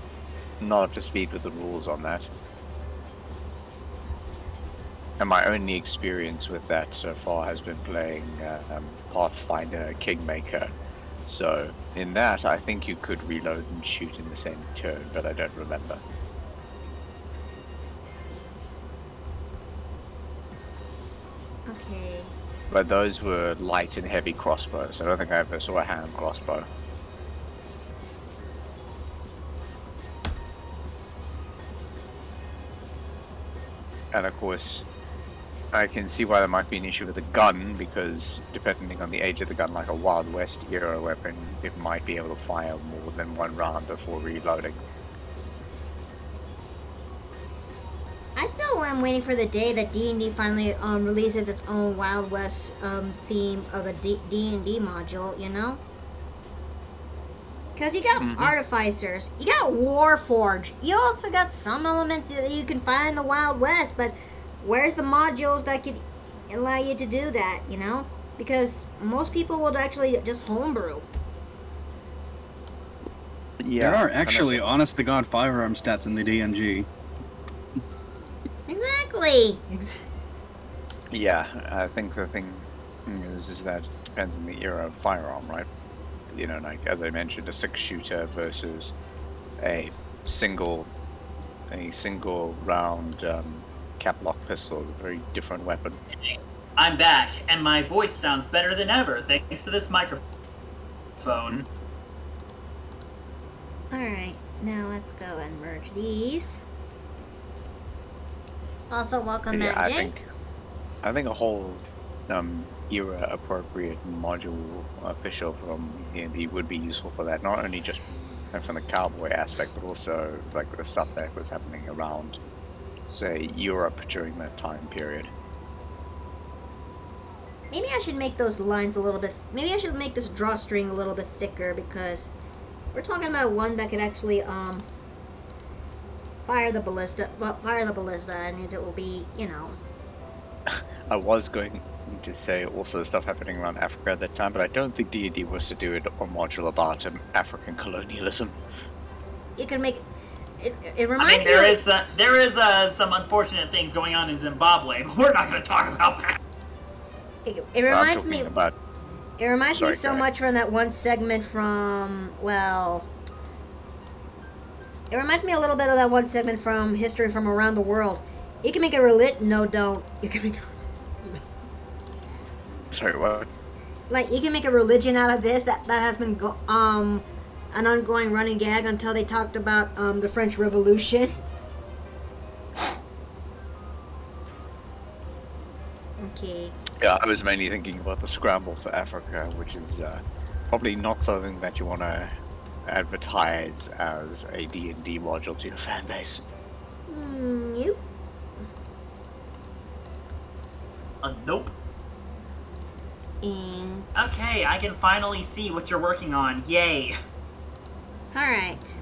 not up to speed with the rules on that. And my only experience with that so far has been playing uh, um, Pathfinder Kingmaker. So in that, I think you could reload and shoot in the same turn, but I don't remember. okay. But those were light and heavy crossbows. I don't think I ever saw a hand crossbow. And of course, I can see why there might be an issue with the gun, because depending on the age of the gun, like a Wild West era weapon, it might be able to fire more than one round before reloading. I still am waiting for the day that D&D finally um, releases its own Wild West um, theme of a D- D&D module, you know? Because you got Mhm. Artificers, you got Warforge, you also got some elements that you can find in the Wild West, but where's the modules that could allow you to do that, you know? Because most people would actually just homebrew. Yeah, there are actually honest to god firearm stats in the DMG. Exactly! Yeah, I think the thing is, is that it depends on the era of firearm, right? You know, like as I mentioned, a six shooter versus a single, a single round um, cap lock pistol is a very different weapon. I'm back, and my voice sounds better than ever thanks to this microphone. Alright, now let's go and merge these. Also, welcome yeah, back, I think, I think a whole um, era appropriate module official from D&D would be useful for that. Not only just from the cowboy aspect, but also like the stuff that was happening around, say, Europe during that time period. Maybe I should make those lines a little bit. Maybe I should make this drawstring a little bit thicker because we're talking about one that could actually um fire the ballista. Well, fire the ballista, and it will be, you know. I was going to say also the stuff happening around Africa at that time, but I don't think D&D was to do it a modular about um, African colonialism. You can make. It, it I reminds mean, there me. is uh, there is uh, some unfortunate things going on in Zimbabwe, but we're not going to talk about that. It, it reminds me. about It reminds me so much from that one segment from well. It reminds me a little bit of that one segment from History from Around the World. You can make a relit. No, don't. You can make sorry what? like you can make a religion out of this. That that has been go- um an ongoing running gag until they talked about um the French Revolution. Okay. Yeah, I was mainly thinking about the scramble for Africa, which is uh, probably not something that you want to advertise as a D&D module to your fan base. Mm, you. Uh, nope. And Okay, I can finally see what you're working on. Yay. All right.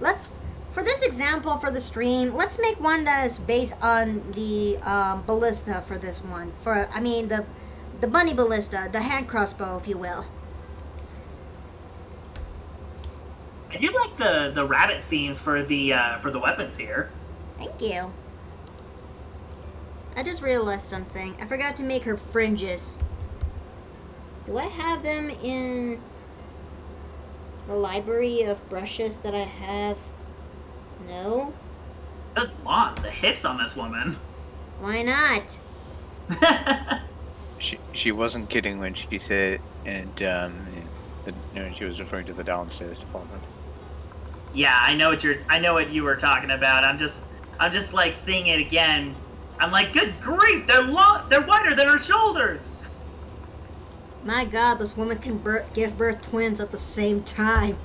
Let's, for this example for the stream, let's make one that is based on the um, ballista for this one. For I mean the, the bunny ballista, the hand crossbow, if you will. I do like the the rabbit themes for the uh, for the weapons here. Thank you. I just realized something. I forgot to make her fringes. Do I have them in the library of brushes that I have? No. Good laws, the hips on this woman. Why not? She she wasn't kidding when she said, and um, the, you know, she was referring to the downstairs department. yeah, I know what you're. I know what you were talking about. I'm just. I'm just like seeing it again. I'm like, good grief, they're long. They're wider than her shoulders. My god, this woman can birth, give birth twins at the same time.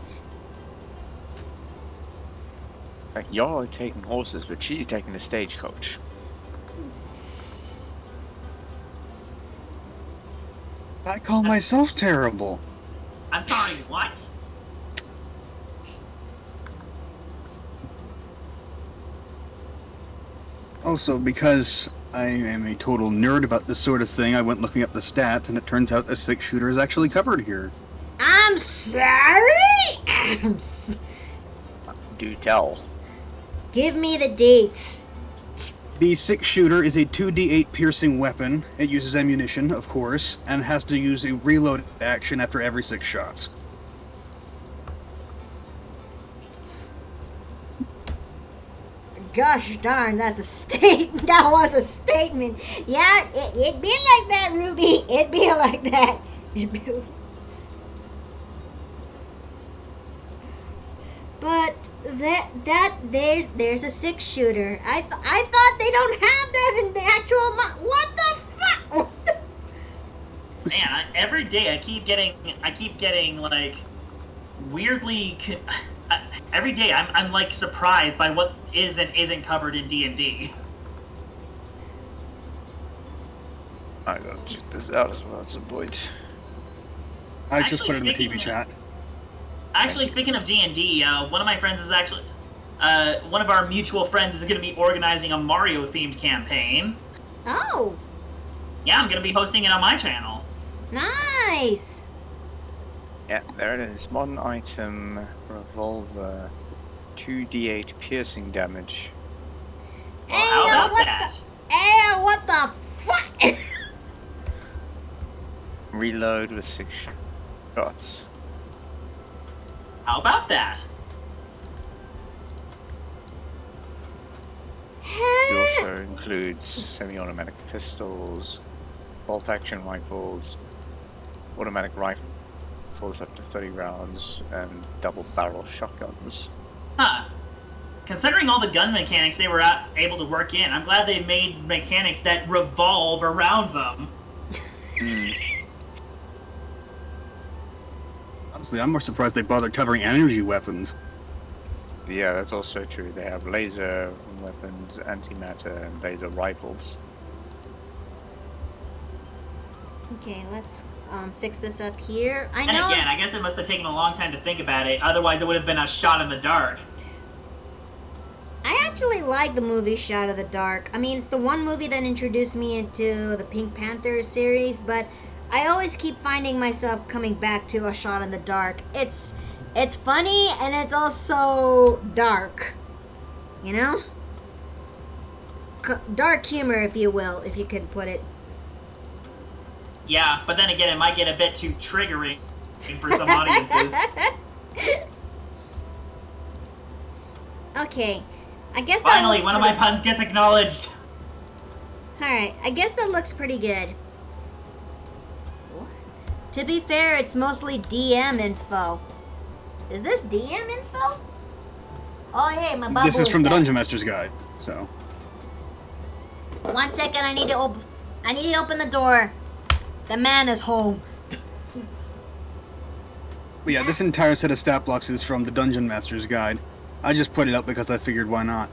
Y'all are taking horses, but she's taking the stagecoach. I call myself terrible. I'm sorry, what? Also, because I am a total nerd about this sort of thing, I went looking up the stats, and it turns out a six shooter is actually covered here. I'm sorry. I'm s- Do tell. Give me the dates. The six shooter is a 2d8 piercing weapon. It uses ammunition, of course, and has to use a reload action after every six shots. Gosh darn, that's a state. That was a statement. Yeah, it, it'd be like that, Ruby. It'd be like that. It'd be. But that that there's there's a six shooter. I th- I thought they don't have that in the actual. Mo- what the fuck? Man, I, every day I keep getting, I keep getting like weirdly. Con- I, every day I'm, I'm like surprised by what is and isn't covered in D and D. I gotta check this out as well at some point. I just Actually, put it in the speaking TV chat. Actually, speaking of D and D, uh, one of my friends is actually, uh, one of our mutual friends is going to be organizing a Mario themed campaign. Oh, Yeah, I'm going to be hosting it on my channel. nice. Yeah, there it is. Modern item, revolver, 2d8 piercing damage. Well, how Hey, uh, about what that? the? Hey, what the fuck? Reload with six shots. How about that? It also includes semi-automatic pistols, bolt-action rifles, automatic rifles up to 30 rounds, and double-barrel shotguns. Huh. Considering all the gun mechanics they were able to work in, I'm glad they made mechanics that revolve around them. Hmm. Honestly, I'm more surprised they bothered covering energy weapons. Yeah, that's also true. They have laser weapons, antimatter, and laser rifles. Okay, let's um, fix this up here. I And know. again, I guess it must have taken a long time to think about it, otherwise it would have been a shot in the dark. I actually like the movie Shot of the Dark. I mean, it's the one movie that introduced me into the Pink Panther series, but I always keep finding myself coming back to A Shot in the Dark. It's it's funny and it's also dark. You know? C- dark humor, if you will, if you could put it. Yeah, but then again, it might get a bit too triggering for some audiences. okay. I guess Finally, looks one of my pretty- puns gets acknowledged. Alright, I guess that looks pretty good. To be fair, it's mostly DM info. Is this DM info? Oh, hey, my bubble This is from the. Dungeon Master's Guide, so. One second, I need to open. I need to open the door. The man is home. But yeah, this entire set of stat blocks is from the Dungeon Master's Guide. I just put it up because I figured why not.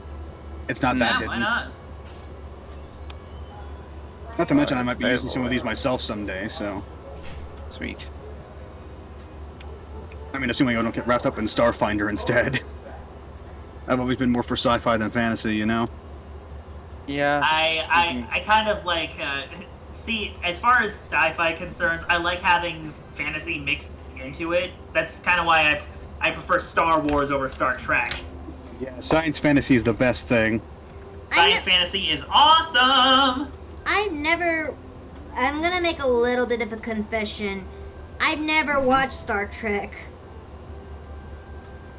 It's not that Yeah, hidden. why not? Not to mention I might be Very using some of these myself someday, so. Sweet. I mean, assuming I don't get wrapped up in Starfinder instead. I've always been more for sci-fi than fantasy, you know? Yeah. I, I, I kind of like uh, see as far as sci-fi concerns, I like having fantasy mixed into it. That's kind of why I I prefer Star Wars over Star Trek. Yeah, science fantasy is the best thing. Science fantasy is awesome. I've never. I'm gonna make a little bit of a confession. I've never mm-hmm. watched Star Trek.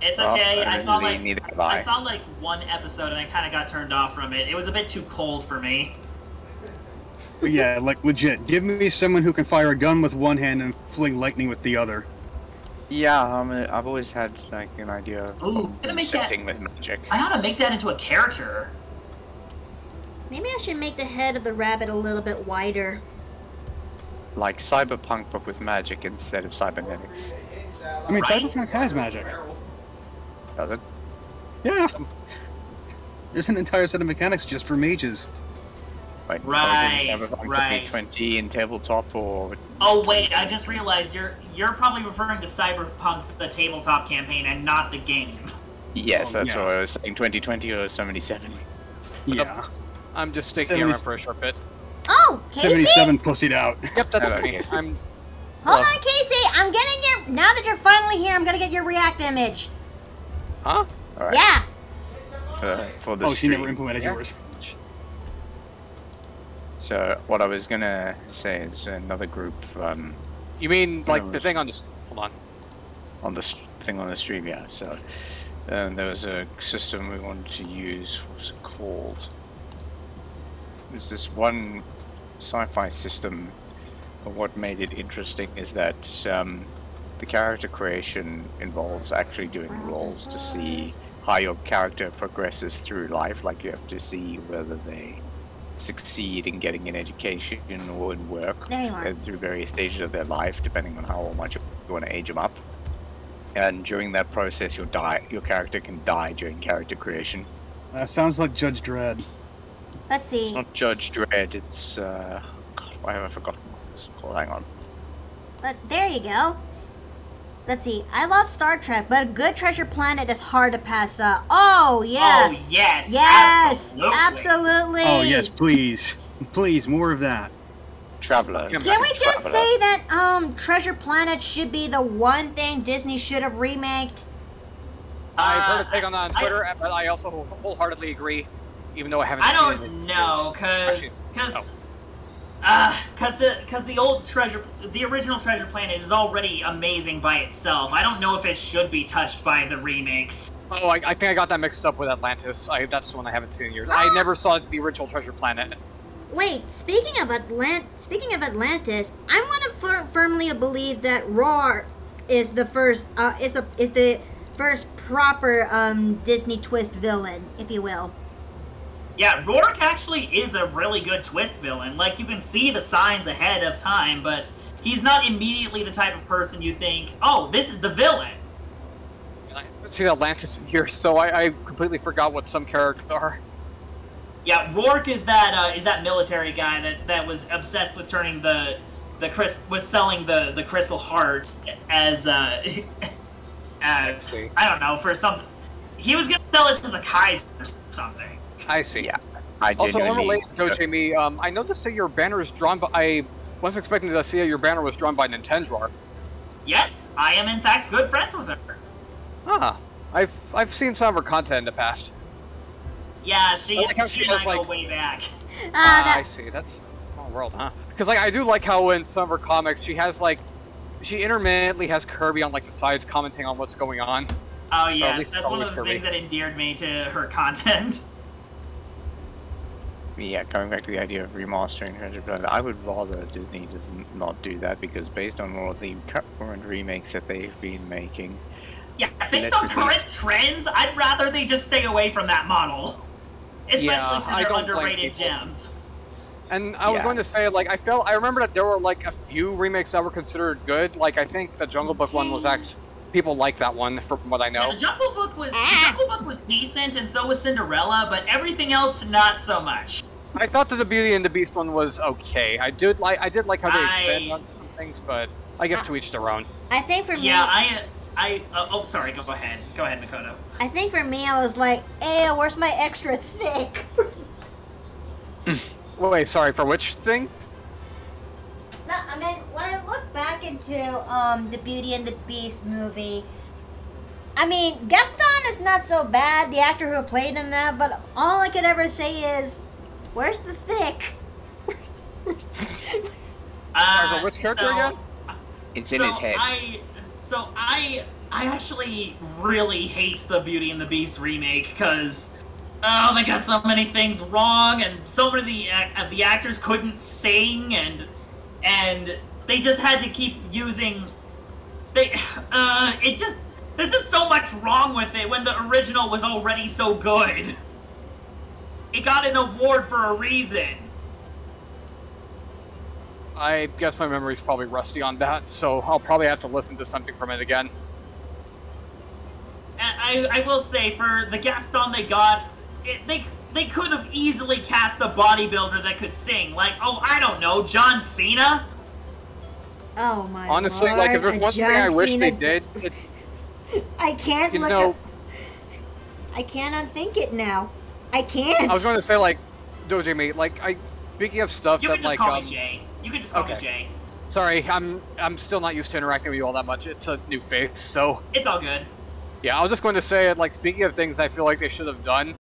It's Well, okay. I saw like I I. saw like one episode and I kind of got turned off from it. It was a bit too cold for me. But yeah, like legit. Give me someone who can fire a gun with one hand and fling lightning with the other. Yeah, I'm a, I've always had like an idea of Ooh, gonna make that- setting with magic. I ought to make that into a character. Maybe I should make the head of the rabbit a little bit wider. Like cyberpunk, but with magic instead of cybernetics. I mean, Right. Cyberpunk has magic. Does it? Yeah. There's an entire set of mechanics just for mages. Like, Right, Cyberpunk right. 2020 in tabletop or. Oh wait, I just realized you're you're probably referring to Cyberpunk the tabletop campaign and not the game. Yes, Oh, that's yeah. what I was saying. 2020 or 77. Yeah. I'm just staking around for a short bit. Oh, Casey. 77 pussied out. Yep, that's Hello, me. I'm. Hold Hello. on, Casey. I'm getting your. Now that you're finally here, I'm gonna get your React image. Huh? All right. Yeah. For, for the Oh, she never implemented Yeah. yours. So what I was gonna say is another group um, You mean like the thing on this? Hold on. on the thing on the stream, yeah. So um, there was a system we wanted to use. What was it called? It was this one sci-fi system. But what made it interesting is that um, the character creation involves actually doing rolls to see how your character progresses through life. Like you have to see whether they succeed in getting an education or in work There you are. uh, through various stages of their life, depending on how much you want to age them up. And during that process, your die, your character can die during character creation. Uh, sounds like Judge Dredd. Let's see. It's not Judge Dredd. It's uh, God, why have I forgotten what this is called? Hang on. But there you go. Let's see. I love Star Trek, but a good treasure planet is hard to pass up. Oh yeah. Oh yes, yes. absolutely. Absolutely. Oh yes, please, please, more of that. Traveller. Can Can we just Traveller. say that um Treasure Planet should be the one thing Disney should have remaked? I've heard Uh, a take on that on I- Twitter, but I also wholeheartedly agree, even though I haven't. I seen don't in know, years. cause, Actually, cause, uh, cause the, cause the old treasure, the original Treasure Planet is already amazing by itself. I don't know if it should be touched by the remakes. Oh, I, I think I got that mixed up with Atlantis. I, that's the one I haven't seen in years. I never saw the original Treasure Planet. Wait, speaking of Atlant, speaking of Atlantis, I want to fir- firmly believe that Rourke is the first, uh, is the is the first proper um Disney twist villain, if you will. Yeah, Rourke actually is a really good twist villain. Like you can see the signs ahead of time, but he's not immediately the type of person you think, oh, this is the villain. I haven't seen Atlantis in years, so I, I completely forgot what some characters are. Yeah, Rourke is that uh, is that military guy that, that was obsessed with turning the the Chris was selling the the crystal heart as uh, uh. I don't know for something. He was gonna sell it to the Kaiser or something. I see. Yeah. I Also, genuinely. unrelated, Joe Jamie, um, I noticed that your banner is drawn by. I wasn't expecting to see that your banner was drawn by Nintendo. Yes, I am in fact good friends with her. Ah, I've I've seen some of her content in the past. Yeah, she, I like she she and I has, go like- way back. Ah, Ah, I see. That's small world, huh? Because like I do like how in some of her comics she has like she intermittently has Kirby on like the sides commenting on what's going on. Oh at yes, that's one of always the Kirby. things that endeared me to her content. Yeah, coming back to the idea of remastering Treasure Planet, I would rather Disney does n- not do that because based on all of the current remakes that they've been making, Yeah, based on current release- trends, I'd rather they just stay away from that model. Especially Yeah, for their underrated gems. And I was Yeah. going to say like I felt I remember that there were like a few remakes that were considered good. Like I think the Jungle Book one was actually people like that one from what I Yeah, know. the Jungle Book was Ah. the Jungle Book was decent, and so was Cinderella, but everything else not so much. I thought that the Beauty and the Beast one was okay. I did like I did like how they I- expanded on some things, but I guess to each their own. I think for me, Yeah, I, I, uh, oh, sorry, go ahead, go ahead, Mikoto. I think for me, I was like, "Hey, where's my extra thick?" Wait, wait, sorry for which thing? No, I mean, when I look back into um the Beauty and the Beast movie, I mean, Gaston is not so bad, the actor who played in that, but all I could ever say is, "Where's the thick?" Uh, Sorry, for which character so- again? it's in so his head. I, so I, I actually really hate the Beauty and the Beast remake because, oh, they got so many things wrong, and so many of the ac- of the actors couldn't sing, and and they just had to keep using. They, uh, it just there's just so much wrong with it when the original was already so good. It got an award for a reason. I guess my memory's probably rusty on that, so I'll probably have to listen to something from it again. I, I will say for the Gaston they got, it, they they could have easily cast a bodybuilder that could sing, like oh I don't know John Cena. Oh my Honestly, lord, like if there's a one thing I wish they did, it's I can't you look know up. I can't unthink it now. I can't. I was going to say like Dojo mate, like I speaking of stuff You that can just like call um, me Jay. You can just call me okay. Jay. sorry, I'm I'm still not used to interacting with you all that much. It's a new face, so It's all good. yeah, I was just going to say, like, speaking of things I feel like they should have done,